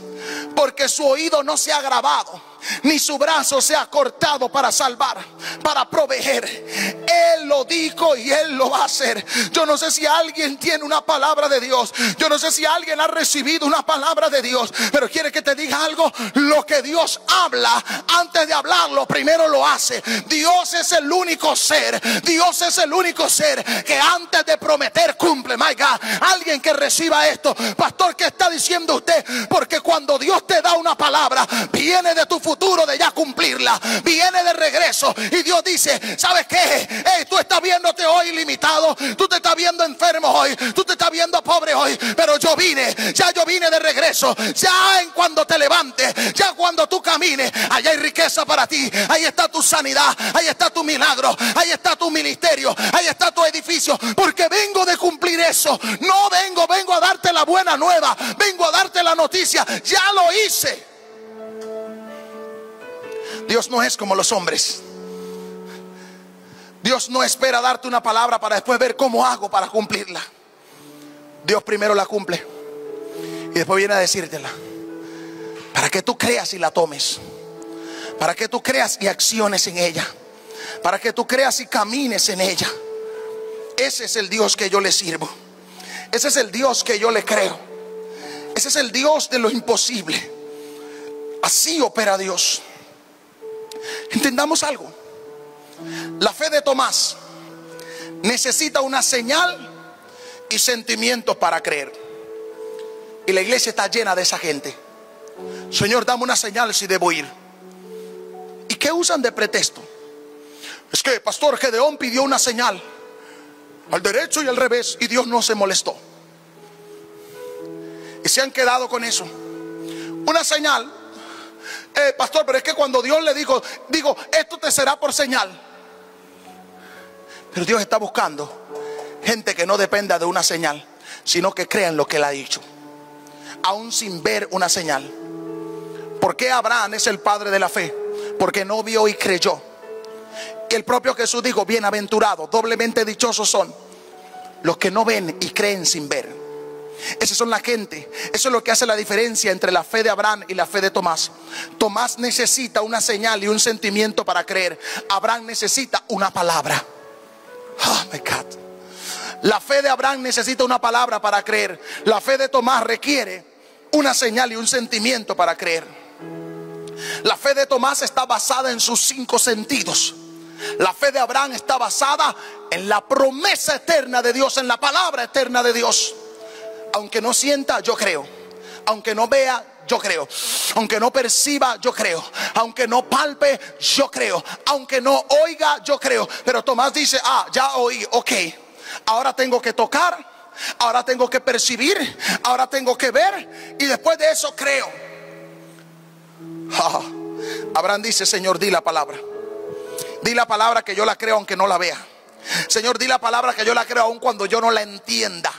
porque su oído no se ha grabado ni su brazo se ha cortado para salvar, para proveer. Él lo dijo y Él lo va a hacer. Yo no sé si alguien tiene una palabra de Dios. Yo no sé si alguien ha recibido una palabra de Dios. Pero quiere que te diga algo. Lo que Dios habla, antes de hablarlo, primero lo hace. Dios es el único ser. Dios es el único ser que antes de prometer cumple. My God. Alguien que reciba esto. Pastor, ¿qué está diciendo usted? Porque cuando Dios te da una palabra, viene de tu futuro de ya cumplirla. Viene de regreso. Y Dios dice, ¿sabes qué? tú estás viéndote hoy limitado. Tú te estás viendo enfermo hoy. Tú te estás viendo pobre hoy. Pero yo vine, ya yo vine de regreso. Ya en cuando te levantes, ya cuando tú camines, allá hay riqueza para ti. Ahí está tu sanidad. Ahí está tu milagro. Ahí está tu ministerio. Ahí está tu edificio. Porque vengo de cumplir eso. No vengo, vengo a darte la buena nueva. Vengo a darte la noticia. Ya lo hice. Dios no es como los hombres. Dios no espera darte una palabra para después ver cómo hago para cumplirla. Dios primero la cumple y después viene a decírtela. Para que tú creas y la tomes. Para que tú creas y acciones en ella. Para que tú creas y camines en ella. Ese es el Dios que yo le sirvo. Ese es el Dios que yo le creo. Ese es el Dios de lo imposible. Así opera Dios. Entendamos algo. La fe de Tomás necesita una señal y sentimientos para creer. Y la iglesia está llena de esa gente. Señor, dame una señal si debo ir. ¿qué usan de pretexto? Es que Pastor Gedeón pidió una señal al derecho y al revés y Dios no se molestó. Y se han quedado con eso. Una señal, eh, pastor, pero es que cuando Dios le dijo, digo, esto te será por señal. Pero Dios está buscando gente que no dependa de una señal, sino que crea en lo que Él ha dicho, aún sin ver una señal. ¿Por qué Abraham es el padre de la fe? Porque no vio y creyó. El propio Jesús dijo, bienaventurados, doblemente dichosos son los que no ven y creen sin ver. Esas son la gente. Eso es lo que hace la diferencia entre la fe de Abraham y la fe de Tomás. Tomás necesita una señal y un sentimiento para creer. Abraham necesita una palabra. Oh my God. La fe de Abraham necesita una palabra para creer. La fe de Tomás requiere una señal y un sentimiento para creer. La fe de Tomás está basada en sus cinco sentidos. La fe de Abraham está basada en la promesa eterna de Dios, en la palabra eterna de Dios. Aunque no sienta, yo creo. Aunque no vea, yo creo. Aunque no perciba, yo creo. Aunque no palpe, yo creo. Aunque no oiga, yo creo. Pero Tomás dice, ah, ya oí, ok. Ahora tengo que tocar. Ahora tengo que percibir. Ahora tengo que ver. Y después de eso creo. Abraham dice, Señor, di la palabra. Di la palabra que yo la creo aunque no la vea. Señor, di la palabra que yo la creo aun cuando yo no la entienda.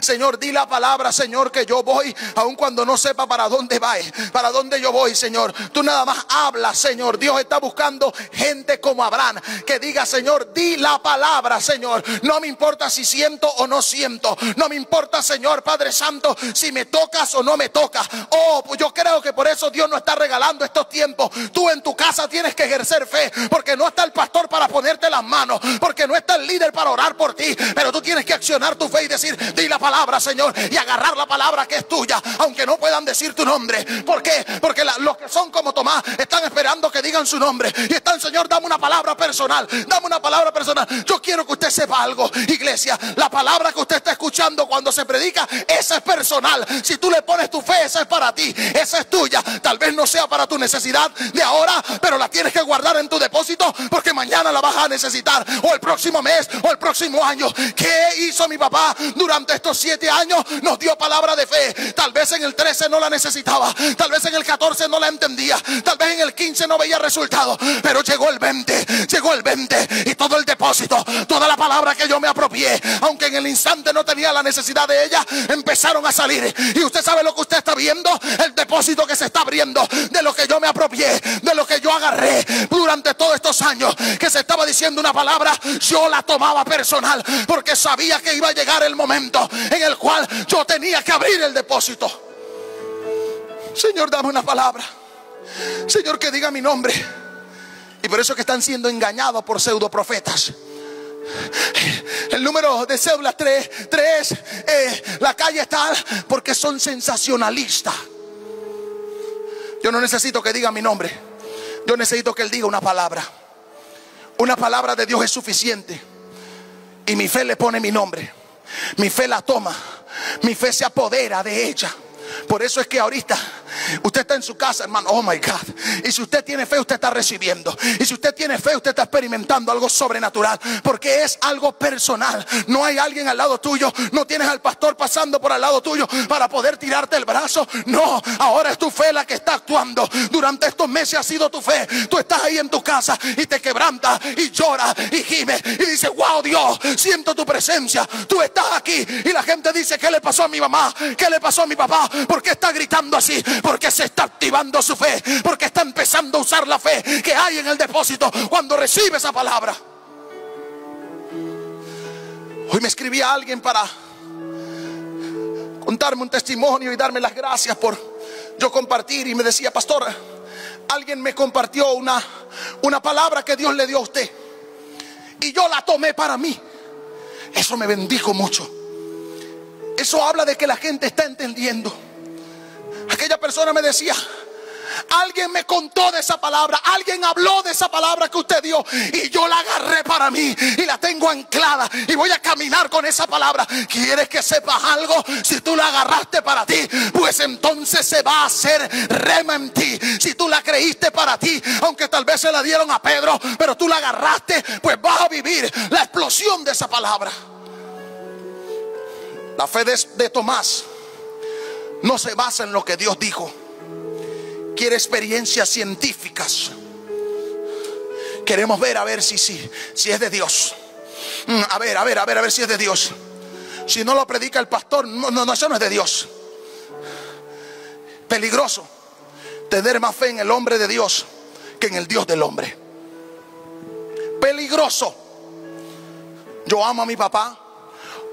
Señor, di la palabra, Señor, que yo voy, aun cuando no sepa para dónde va, para dónde yo voy, Señor. Tú nada más hablas, Señor. Dios está buscando gente como Abraham que diga, Señor, di la palabra, Señor. No me importa si siento o no siento. No me importa, Señor, Padre Santo, si me tocas o no me tocas. Oh, pues yo creo que por eso Dios no está regalando estos tiempos. Tú en tu casa tienes que ejercer fe, porque no está el pastor para ponerte las manos, porque no está el líder para orar por ti, pero tú tienes que accionar tu fe y decir, di la palabra, Señor, y agarrar la palabra que es tuya, aunque no puedan decir tu nombre. ¿Por qué? Porque los que son como Tomás están esperando que digan su nombre y están, Señor, dame una palabra personal, dame una palabra personal. Yo quiero que usted sepa algo, iglesia. La palabra que usted está escuchando cuando se predica, esa es personal. Si tú le pones tu fe, esa es para ti, esa es tuya. Tal vez no sea para tu necesidad de ahora, pero la tienes que guardar en tu depósito porque mañana la vas a necesitar, o el próximo mes, o el próximo año. ¿Qué hizo mi papá durante estos siete años nos dio palabra de fe. Tal vez en el 13 no la necesitaba. Tal vez en el 14 no la entendía. Tal vez en el 15 no veía resultado. Pero llegó el 20. Llegó el 20. Y todo el depósito. Toda la palabra que yo me apropié. Aunque en el instante no tenía la necesidad de ella. Empezaron a salir. Y usted sabe lo que usted está viendo. El depósito que se está abriendo. De lo que yo me apropié. De lo que yo agarré. Durante todos estos años. Que se estaba diciendo una palabra. Yo la tomaba personal. Porque sabía que iba a llegar el momento en el cual yo tenía que abrir el depósito. Señor, dame una palabra. Señor, que diga mi nombre. Y por eso que están siendo engañados por pseudo profetas. El número de cédulas 3, 3 eh, la calle está porque son sensacionalistas. Yo no necesito que diga mi nombre. Yo necesito que él diga una palabra. Una palabra de Dios es suficiente. Y mi fe le pone mi nombre. Mi fe la toma. Mi fe se apodera de ella. Por eso es que ahorita usted está en su casa, hermano. Oh my God. Y si usted tiene fe, usted está recibiendo. Y si usted tiene fe, usted está experimentando algo sobrenatural. Porque es algo personal. No hay alguien al lado tuyo. No tienes al pastor pasando por al lado tuyo para poder tirarte el brazo. No, ahora es tu fe la que está actuando. Durante estos meses ha sido tu fe. Tú estás ahí en tu casa y te quebranta y llora y gime y dice, wow Dios, siento tu presencia. Tú estás aquí y la gente dice, ¿qué le pasó a mi mamá? ¿Qué le pasó a mi papá? ¿Por qué está gritando así? Porque se está activando su fe. Porque está empezando a usar la fe que hay en el depósito cuando recibe esa palabra. Hoy me escribía alguien para contarme un testimonio y darme las gracias por yo compartir. Y me decía, pastor, alguien me compartió una, una palabra que Dios le dio a usted. Y yo la tomé para mí. Eso me bendijo mucho. Eso habla de que la gente está entendiendo. Aquella persona me decía, Alguien me contó de esa palabra, alguien habló de esa palabra que usted dio y yo la agarré para mí y la tengo anclada y voy a caminar con esa palabra. ¿Quieres que sepas algo? Si tú la agarraste para ti, pues entonces se va a hacer rema en ti. Si tú la creíste para ti, aunque tal vez se la dieron a Pedro, pero tú la agarraste, pues vas a vivir la explosión de esa palabra. La fe de, de Tomás no se basa en lo que Dios dijo quiere experiencias científicas. Queremos ver a ver si, si, si es de Dios. Mm, a ver, a ver, a ver, a ver si es de Dios. Si no lo predica el pastor, no, no, eso no es de Dios. Peligroso tener más fe en el hombre de Dios que en el Dios del hombre. Peligroso. Yo amo a mi papá,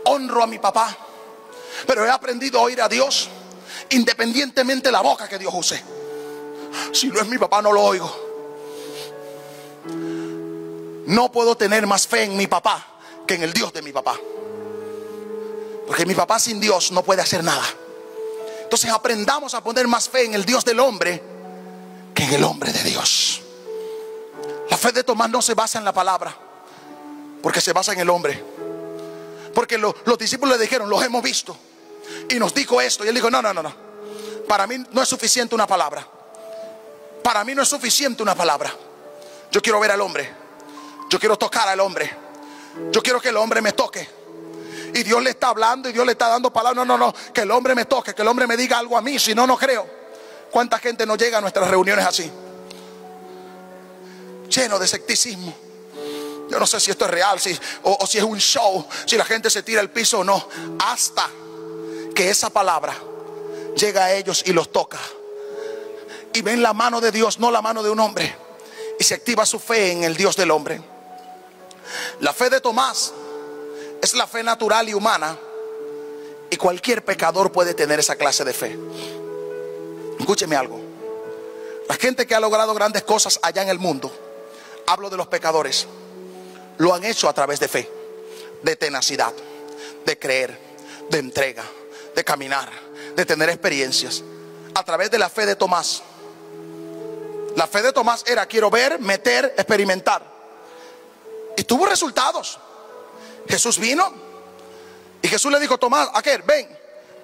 honro a mi papá, pero he aprendido a oír a Dios independientemente de la boca que Dios use. Si no es mi papá, no lo oigo. No puedo tener más fe en mi papá que en el Dios de mi papá. Porque mi papá sin Dios no puede hacer nada. Entonces aprendamos a poner más fe en el Dios del hombre que en el hombre de Dios. La fe de Tomás no se basa en la palabra, porque se basa en el hombre. Porque los discípulos le dijeron, los hemos visto. Y nos dijo esto. Y él dijo, no, no, no, no. Para mí no es suficiente una palabra. Para mí no es suficiente una palabra. Yo quiero ver al hombre. Yo quiero tocar al hombre. Yo quiero que el hombre me toque. Y Dios le está hablando y Dios le está dando palabras. No, no, no. Que el hombre me toque, que el hombre me diga algo a mí. Si no, no creo. ¿Cuánta gente no llega a nuestras reuniones así? Lleno de escepticismo. Yo no sé si esto es real si, o, o si es un show, si la gente se tira al piso o no. Hasta que esa palabra llega a ellos y los toca y ven la mano de Dios, no la mano de un hombre. Y se activa su fe en el Dios del hombre. La fe de Tomás es la fe natural y humana. Y cualquier pecador puede tener esa clase de fe. Escúcheme algo. La gente que ha logrado grandes cosas allá en el mundo, hablo de los pecadores, lo han hecho a través de fe, de tenacidad, de creer, de entrega, de caminar, de tener experiencias. A través de la fe de Tomás, la fe de Tomás era quiero ver, meter, experimentar. Y tuvo resultados. Jesús vino y Jesús le dijo, Tomás, aquel, ven,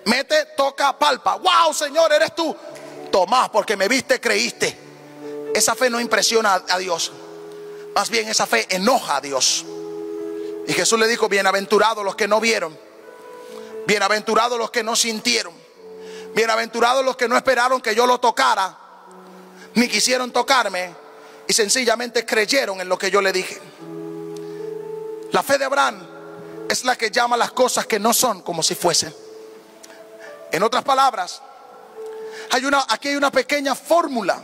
mete, toca, palpa. Wow, Señor, eres tú. Tomás, porque me viste, creíste. Esa fe no impresiona a Dios. Más bien esa fe enoja a Dios. Y Jesús le dijo, bienaventurados los que no vieron. Bienaventurados los que no sintieron. Bienaventurados los que no esperaron que yo lo tocara ni quisieron tocarme y sencillamente creyeron en lo que yo le dije. La fe de Abraham es la que llama las cosas que no son como si fuesen. En otras palabras, hay aquí hay una pequeña fórmula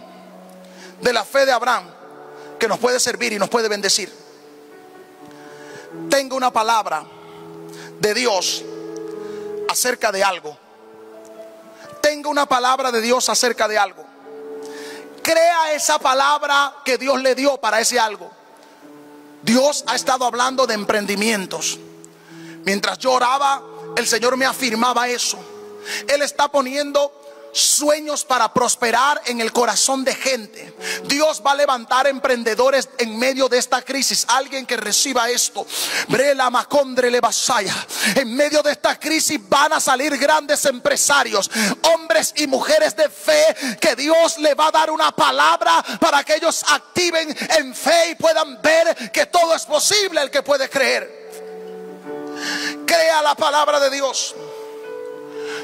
de la fe de Abraham que nos puede servir y nos puede bendecir. Tengo una palabra de Dios acerca de algo. Tengo una palabra de Dios acerca de algo crea esa palabra que Dios le dio para ese algo. Dios ha estado hablando de emprendimientos. Mientras yo oraba, el Señor me afirmaba eso. Él está poniendo sueños para prosperar en el corazón de gente. Dios va a levantar emprendedores en medio de esta crisis. Alguien que reciba esto. Brela Macondre Levasaya. En medio de esta crisis van a salir grandes empresarios, hombres y mujeres de fe que Dios le va a dar una palabra para que ellos activen en fe y puedan ver que todo es posible el que puede creer. Crea la palabra de Dios.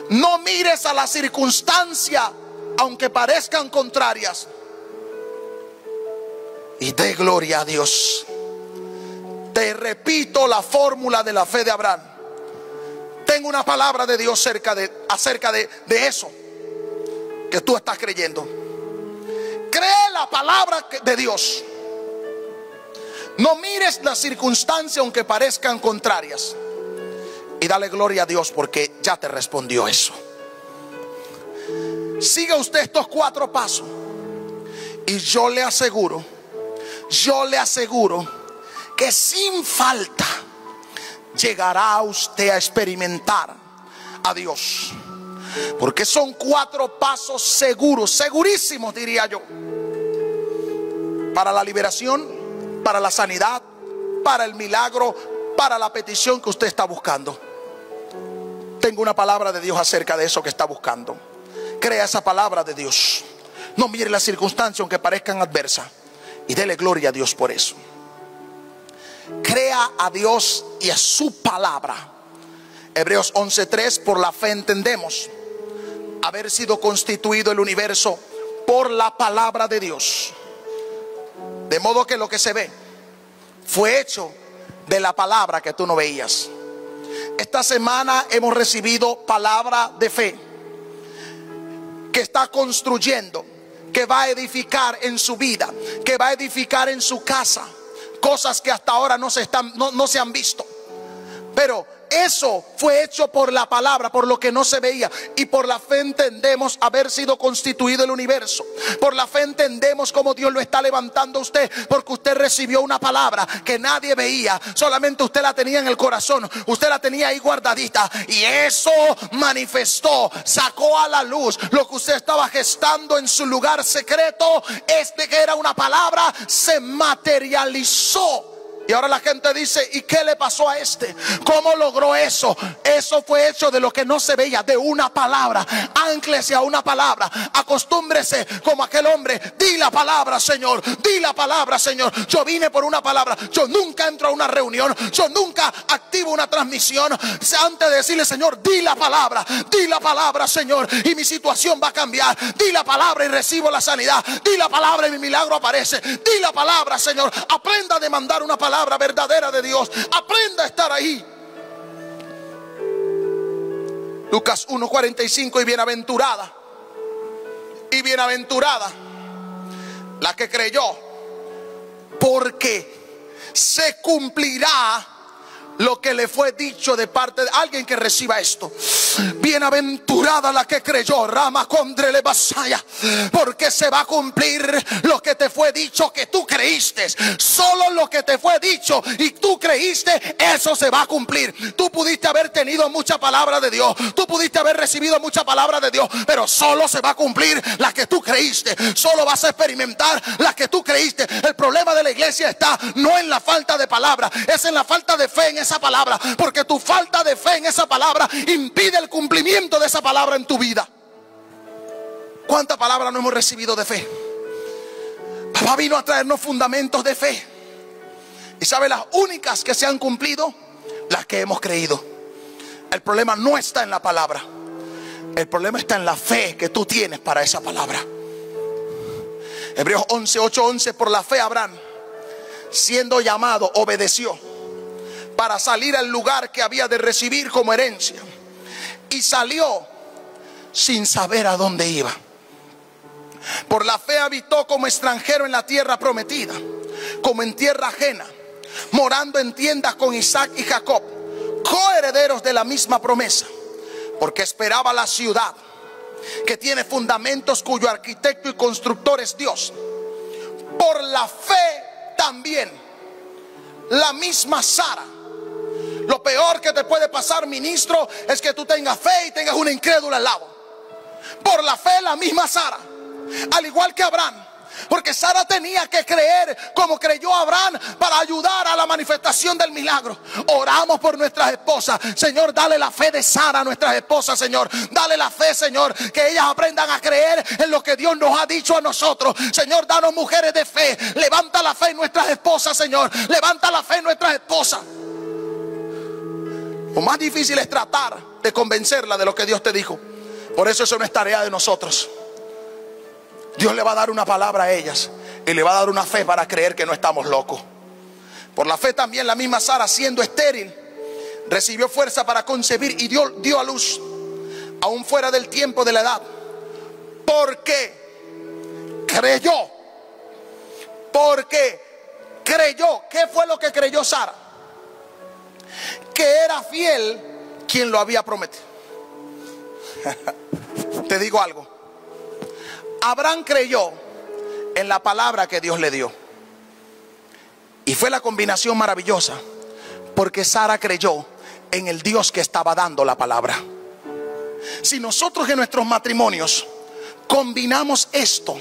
No mires a la circunstancia, aunque parezcan contrarias. Y dé gloria a Dios. Te repito la fórmula de la fe de Abraham. Tengo una palabra de Dios cerca de, acerca de, de eso que tú estás creyendo. Cree la palabra de Dios. No mires la circunstancia aunque parezcan contrarias. Y dale gloria a Dios porque ya te respondió eso. Siga usted estos cuatro pasos. Y yo le aseguro, yo le aseguro que sin falta llegará usted a experimentar a Dios. Porque son cuatro pasos seguros, segurísimos diría yo. Para la liberación, para la sanidad, para el milagro, para la petición que usted está buscando. Tengo una palabra de Dios acerca de eso que está buscando. Crea esa palabra de Dios. No mire las circunstancias aunque parezcan adversas. Y dele gloria a Dios por eso. Crea a Dios y a su palabra. Hebreos 11:3, por la fe entendemos haber sido constituido el universo por la palabra de Dios. De modo que lo que se ve fue hecho de la palabra que tú no veías. Esta semana hemos recibido palabra de fe que está construyendo, que va a edificar en su vida, que va a edificar en su casa, cosas que hasta ahora no se, están, no, no se han visto. Pero eso fue hecho por la palabra, por lo que no se veía. Y por la fe entendemos haber sido constituido el universo. Por la fe entendemos cómo Dios lo está levantando a usted. Porque usted recibió una palabra que nadie veía. Solamente usted la tenía en el corazón. Usted la tenía ahí guardadita. Y eso manifestó, sacó a la luz lo que usted estaba gestando en su lugar secreto. Este que era una palabra se materializó y ahora la gente dice, ¿y qué le pasó a este? ¿Cómo logró eso? Eso fue hecho de lo que no se veía, de una palabra. Ánclese a una palabra. Acostúmbrese como aquel hombre. Di la palabra, Señor. Di la palabra, Señor. Yo vine por una palabra. Yo nunca entro a una reunión. Yo nunca activo una transmisión. Antes de decirle, Señor, di la palabra. Di la palabra, Señor. Y mi situación va a cambiar. Di la palabra y recibo la sanidad. Di la palabra y mi milagro aparece. Di la palabra, Señor. Aprenda a demandar una palabra palabra verdadera de Dios. Aprenda a estar ahí. Lucas 1:45 y bienaventurada. Y bienaventurada la que creyó, porque se cumplirá lo que le fue dicho de parte de alguien que reciba esto. Bienaventurada la que creyó, Rama Condrele Basaya, porque se va a cumplir lo que te fue dicho que tú creíste. Solo lo que te fue dicho y tú creíste, eso se va a cumplir. Tú pudiste haber tenido mucha palabra de Dios, tú pudiste haber recibido mucha palabra de Dios, pero solo se va a cumplir la que tú creíste. Solo vas a experimentar la que tú creíste. El problema de la iglesia está no en la falta de palabra, es en la falta de fe en esa palabra, porque tu falta de fe en esa palabra impide el cumplimiento de esa palabra en tu vida. ¿Cuánta palabra no hemos recibido de fe? Papá vino a traernos fundamentos de fe. Y sabe, las únicas que se han cumplido, las que hemos creído. El problema no está en la palabra. El problema está en la fe que tú tienes para esa palabra. Hebreos 11, 8, 11, por la fe Abraham, siendo llamado, obedeció para salir al lugar que había de recibir como herencia. Y salió sin saber a dónde iba. Por la fe habitó como extranjero en la tierra prometida, como en tierra ajena, morando en tiendas con Isaac y Jacob, coherederos de la misma promesa, porque esperaba la ciudad que tiene fundamentos cuyo arquitecto y constructor es Dios. Por la fe también, la misma Sara lo peor que te puede pasar, ministro, es que tú tengas fe y tengas una incrédula al lado. Por la fe, la misma Sara, al igual que Abraham. Porque Sara tenía que creer como creyó Abraham para ayudar a la manifestación del milagro. Oramos por nuestras esposas. Señor, dale la fe de Sara a nuestras esposas, Señor. Dale la fe, Señor, que ellas aprendan a creer en lo que Dios nos ha dicho a nosotros. Señor, danos mujeres de fe. Levanta la fe en nuestras esposas, Señor. Levanta la fe en nuestras esposas. Lo más difícil es tratar de convencerla de lo que Dios te dijo. Por eso eso no es tarea de nosotros. Dios le va a dar una palabra a ellas y le va a dar una fe para creer que no estamos locos. Por la fe también la misma Sara, siendo estéril, recibió fuerza para concebir y dio, dio a luz, aún fuera del tiempo de la edad. Porque creyó. Porque creyó. ¿Qué fue lo que creyó Sara? Que era fiel quien lo había prometido. Te digo algo. Abraham creyó en la palabra que Dios le dio. Y fue la combinación maravillosa. Porque Sara creyó en el Dios que estaba dando la palabra. Si nosotros en nuestros matrimonios combinamos esto,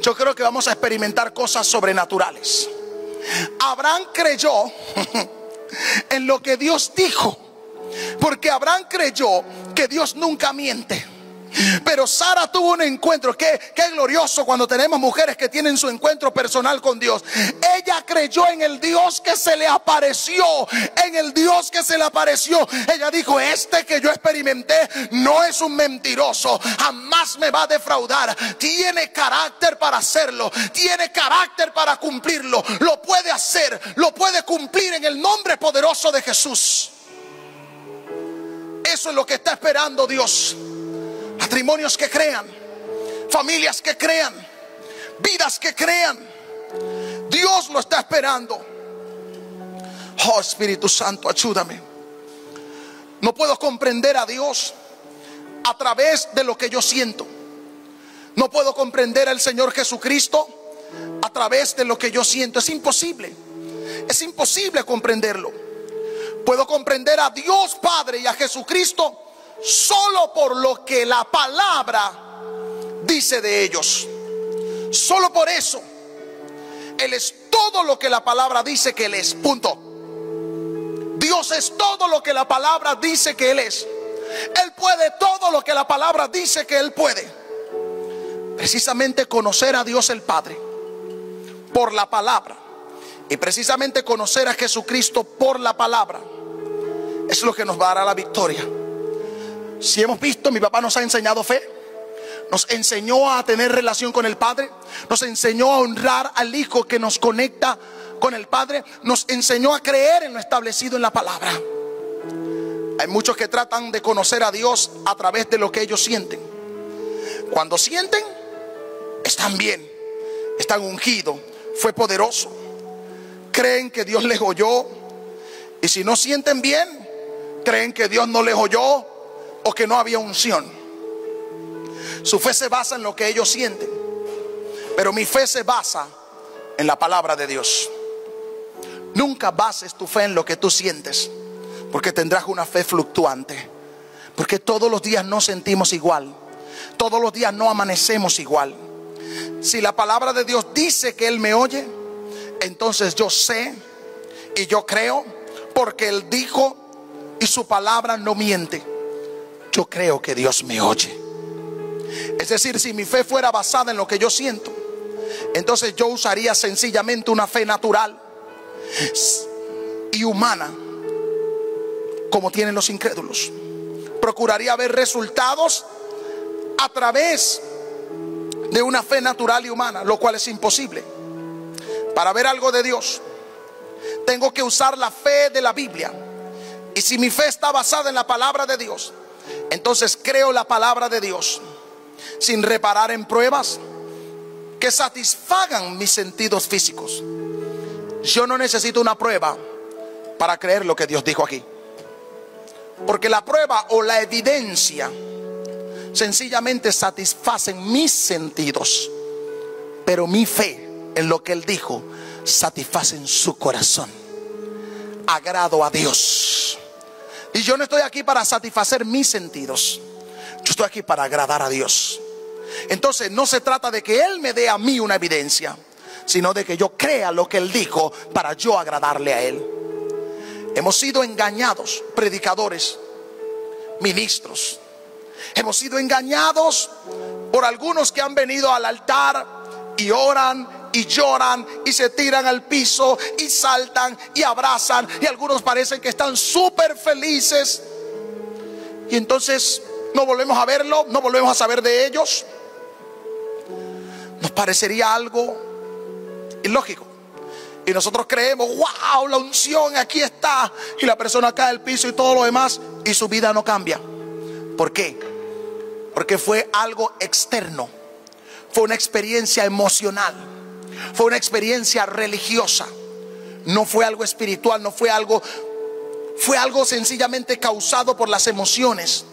yo creo que vamos a experimentar cosas sobrenaturales. Abraham creyó en lo que Dios dijo, porque Abraham creyó que Dios nunca miente. Pero Sara tuvo un encuentro. Qué, qué glorioso cuando tenemos mujeres que tienen su encuentro personal con Dios. Ella creyó en el Dios que se le apareció. En el Dios que se le apareció. Ella dijo, este que yo experimenté no es un mentiroso. Jamás me va a defraudar. Tiene carácter para hacerlo. Tiene carácter para cumplirlo. Lo puede hacer. Lo puede cumplir en el nombre poderoso de Jesús. Eso es lo que está esperando Dios matrimonios que crean, familias que crean, vidas que crean. Dios lo está esperando. Oh Espíritu Santo, ayúdame. No puedo comprender a Dios a través de lo que yo siento. No puedo comprender al Señor Jesucristo a través de lo que yo siento. Es imposible. Es imposible comprenderlo. Puedo comprender a Dios Padre y a Jesucristo solo por lo que la palabra dice de ellos. Solo por eso. Él es todo lo que la palabra dice que Él es. Punto. Dios es todo lo que la palabra dice que Él es. Él puede todo lo que la palabra dice que Él puede. Precisamente conocer a Dios el Padre por la palabra. Y precisamente conocer a Jesucristo por la palabra. Es lo que nos va a dar la victoria. Si hemos visto, mi papá nos ha enseñado fe. Nos enseñó a tener relación con el Padre. Nos enseñó a honrar al Hijo que nos conecta con el Padre. Nos enseñó a creer en lo establecido en la palabra. Hay muchos que tratan de conocer a Dios a través de lo que ellos sienten. Cuando sienten, están bien, están ungidos, fue poderoso. Creen que Dios les oyó. Y si no sienten bien, creen que Dios no les oyó o que no había unción. Su fe se basa en lo que ellos sienten, pero mi fe se basa en la palabra de Dios. Nunca bases tu fe en lo que tú sientes, porque tendrás una fe fluctuante, porque todos los días no sentimos igual, todos los días no amanecemos igual. Si la palabra de Dios dice que Él me oye, entonces yo sé y yo creo, porque Él dijo y su palabra no miente yo creo que Dios me oye. Es decir, si mi fe fuera basada en lo que yo siento, entonces yo usaría sencillamente una fe natural y humana, como tienen los incrédulos. Procuraría ver resultados a través de una fe natural y humana, lo cual es imposible. Para ver algo de Dios, tengo que usar la fe de la Biblia. Y si mi fe está basada en la palabra de Dios, entonces creo la palabra de Dios sin reparar en pruebas que satisfagan mis sentidos físicos. Yo no necesito una prueba para creer lo que Dios dijo aquí. Porque la prueba o la evidencia sencillamente satisfacen mis sentidos. Pero mi fe en lo que Él dijo satisface en su corazón. Agrado a Dios. Y yo no estoy aquí para satisfacer mis sentidos. Yo estoy aquí para agradar a Dios. Entonces no se trata de que Él me dé a mí una evidencia, sino de que yo crea lo que Él dijo para yo agradarle a Él. Hemos sido engañados, predicadores, ministros. Hemos sido engañados por algunos que han venido al altar y oran y lloran y se tiran al piso y saltan y abrazan y algunos parecen que están súper felices. Y entonces no volvemos a verlo, no volvemos a saber de ellos. Nos parecería algo ilógico. Y nosotros creemos, wow, la unción aquí está. Y la persona cae al piso y todo lo demás. Y su vida no cambia. ¿Por qué? Porque fue algo externo. Fue una experiencia emocional fue una experiencia religiosa. No fue algo espiritual, no fue algo fue algo sencillamente causado por las emociones,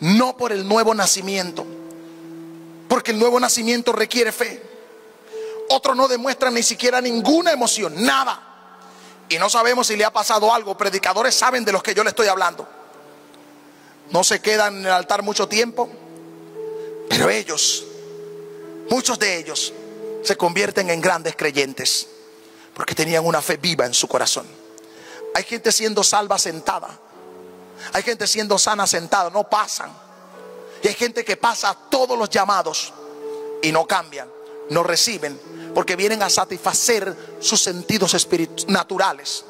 no por el nuevo nacimiento. Porque el nuevo nacimiento requiere fe. Otros no demuestran ni siquiera ninguna emoción, nada. Y no sabemos si le ha pasado algo. Predicadores saben de los que yo le estoy hablando. no se quedan en el altar mucho tiempo, pero ellos, muchos de ellos, se convierten en grandes creyentes porque tenían una fe viva en su corazón. Hay gente siendo salva sentada, hay gente siendo sana sentada, no pasan. Y hay gente que pasa todos los llamados y no cambian, no reciben, porque vienen a satisfacer sus sentidos naturales.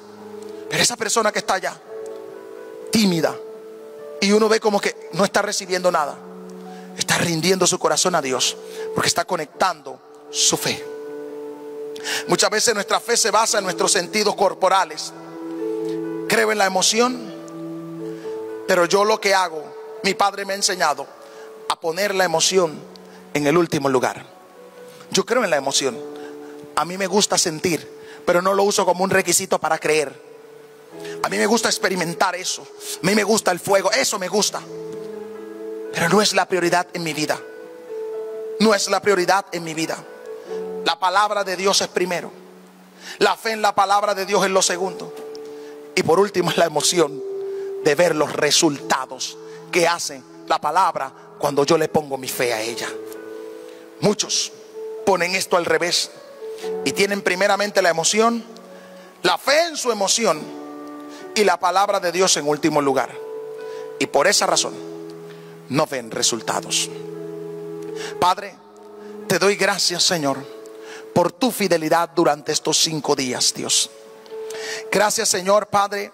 Pero esa persona que está allá, tímida, y uno ve como que no está recibiendo nada, está rindiendo su corazón a Dios, porque está conectando su fe. Muchas veces nuestra fe se basa en nuestros sentidos corporales. Creo en la emoción, pero yo lo que hago, mi padre me ha enseñado a poner la emoción en el último lugar. Yo creo en la emoción. A mí me gusta sentir, pero no lo uso como un requisito para creer. A mí me gusta experimentar eso. A mí me gusta el fuego, eso me gusta. Pero no es la prioridad en mi vida. No es la prioridad en mi vida. La palabra de Dios es primero. La fe en la palabra de Dios es lo segundo. Y por último es la emoción de ver los resultados que hace la palabra cuando yo le pongo mi fe a ella. Muchos ponen esto al revés y tienen primeramente la emoción, la fe en su emoción y la palabra de Dios en último lugar. Y por esa razón no ven resultados. Padre, te doy gracias, Señor por tu fidelidad durante estos cinco días, Dios. Gracias, Señor Padre,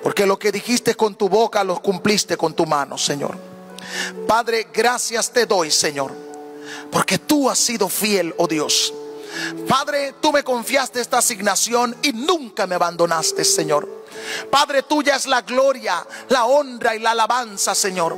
porque lo que dijiste con tu boca lo cumpliste con tu mano, Señor. Padre, gracias te doy, Señor, porque tú has sido fiel, oh Dios. Padre, tú me confiaste esta asignación y nunca me abandonaste, Señor. Padre, tuya es la gloria, la honra y la alabanza, Señor.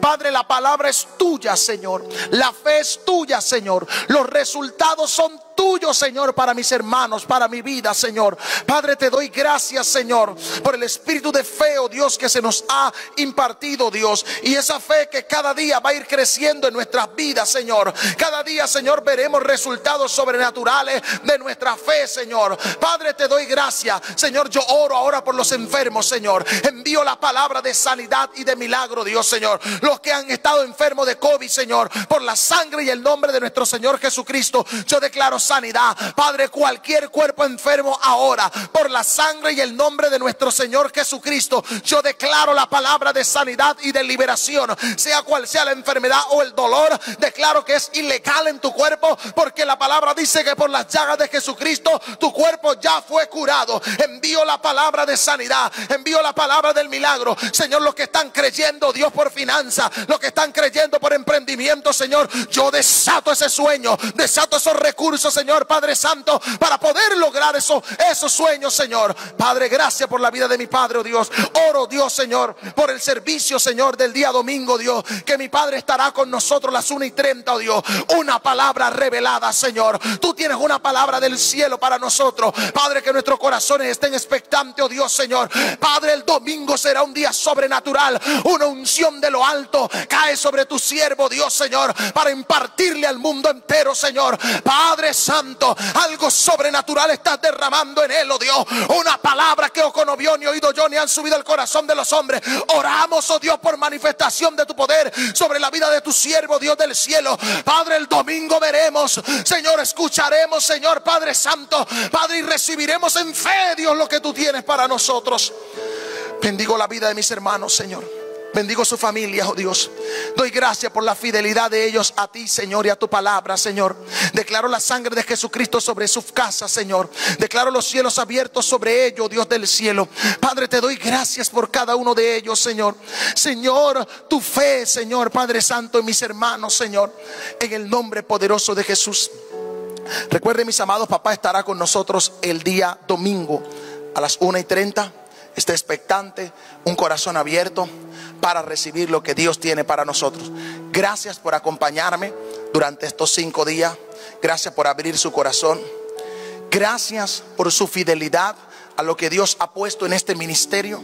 Padre, la palabra es tuya, Señor. La fe es tuya, Señor. Los resultados son tuyo, Señor, para mis hermanos, para mi vida, Señor. Padre, te doy gracias, Señor, por el espíritu de fe, oh Dios, que se nos ha impartido, Dios. Y esa fe que cada día va a ir creciendo en nuestras vidas, Señor. Cada día, Señor, veremos resultados sobrenaturales de nuestra fe, Señor. Padre, te doy gracias. Señor, yo oro ahora por los enfermos, Señor. Envío la palabra de sanidad y de milagro, Dios, Señor. Los que han estado enfermos de COVID, Señor, por la sangre y el nombre de nuestro Señor Jesucristo, yo declaro sanidad. Padre, cualquier cuerpo enfermo ahora, por la sangre y el nombre de nuestro Señor Jesucristo, yo declaro la palabra de sanidad y de liberación, sea cual sea la enfermedad o el dolor, declaro que es ilegal en tu cuerpo, porque la palabra dice que por las llagas de Jesucristo tu cuerpo ya fue curado. Envío la palabra de sanidad, envío la palabra del milagro. Señor, los que están creyendo, Dios, por finanza, los que están creyendo por emprendimiento, Señor, yo desato ese sueño, desato esos recursos, Señor Padre Santo, para poder lograr esos, esos sueños, Señor. Padre, gracias por la vida de mi Padre, oh Dios. Oro, Dios, Señor, por el servicio, Señor, del día domingo, Dios, que mi Padre estará con nosotros las 1 y 30, oh Dios. Una palabra revelada, Señor. Tú tienes una palabra del cielo para nosotros. Padre, que nuestros corazones estén expectantes, oh Dios, Señor. Padre, el domingo será un día sobrenatural, una unción de lo alto cae sobre tu siervo, Dios, Señor, para impartirle al mundo entero, Señor. Padre Santo, algo sobrenatural estás derramando en él, oh Dios. Una palabra que ojo no vio, ni oído yo, ni han subido al corazón de los hombres. Oramos, oh Dios, por manifestación de tu poder sobre la vida de tu siervo, Dios del cielo. Padre, el domingo veremos, Señor, escucharemos, Señor, Padre Santo, Padre, y recibiremos en fe, Dios, lo que tú tienes para nosotros. Bendigo la vida de mis hermanos, Señor. Bendigo su familia, oh Dios. Doy gracias por la fidelidad de ellos a ti, Señor, y a tu palabra, Señor. Declaro la sangre de Jesucristo sobre sus casas, Señor. Declaro los cielos abiertos sobre ellos, Dios del cielo. Padre, te doy gracias por cada uno de ellos, Señor. Señor, tu fe, Señor, Padre Santo, y mis hermanos, Señor, en el nombre poderoso de Jesús. Recuerde, mis amados, papá estará con nosotros el día domingo a las 1 y 30. Esté expectante, un corazón abierto para recibir lo que Dios tiene para nosotros. Gracias por acompañarme durante estos cinco días. Gracias por abrir su corazón. Gracias por su fidelidad a lo que Dios ha puesto en este ministerio.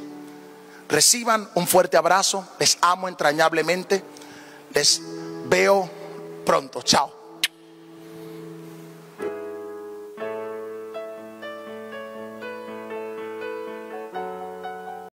Reciban un fuerte abrazo. Les amo entrañablemente. Les veo pronto. Chao.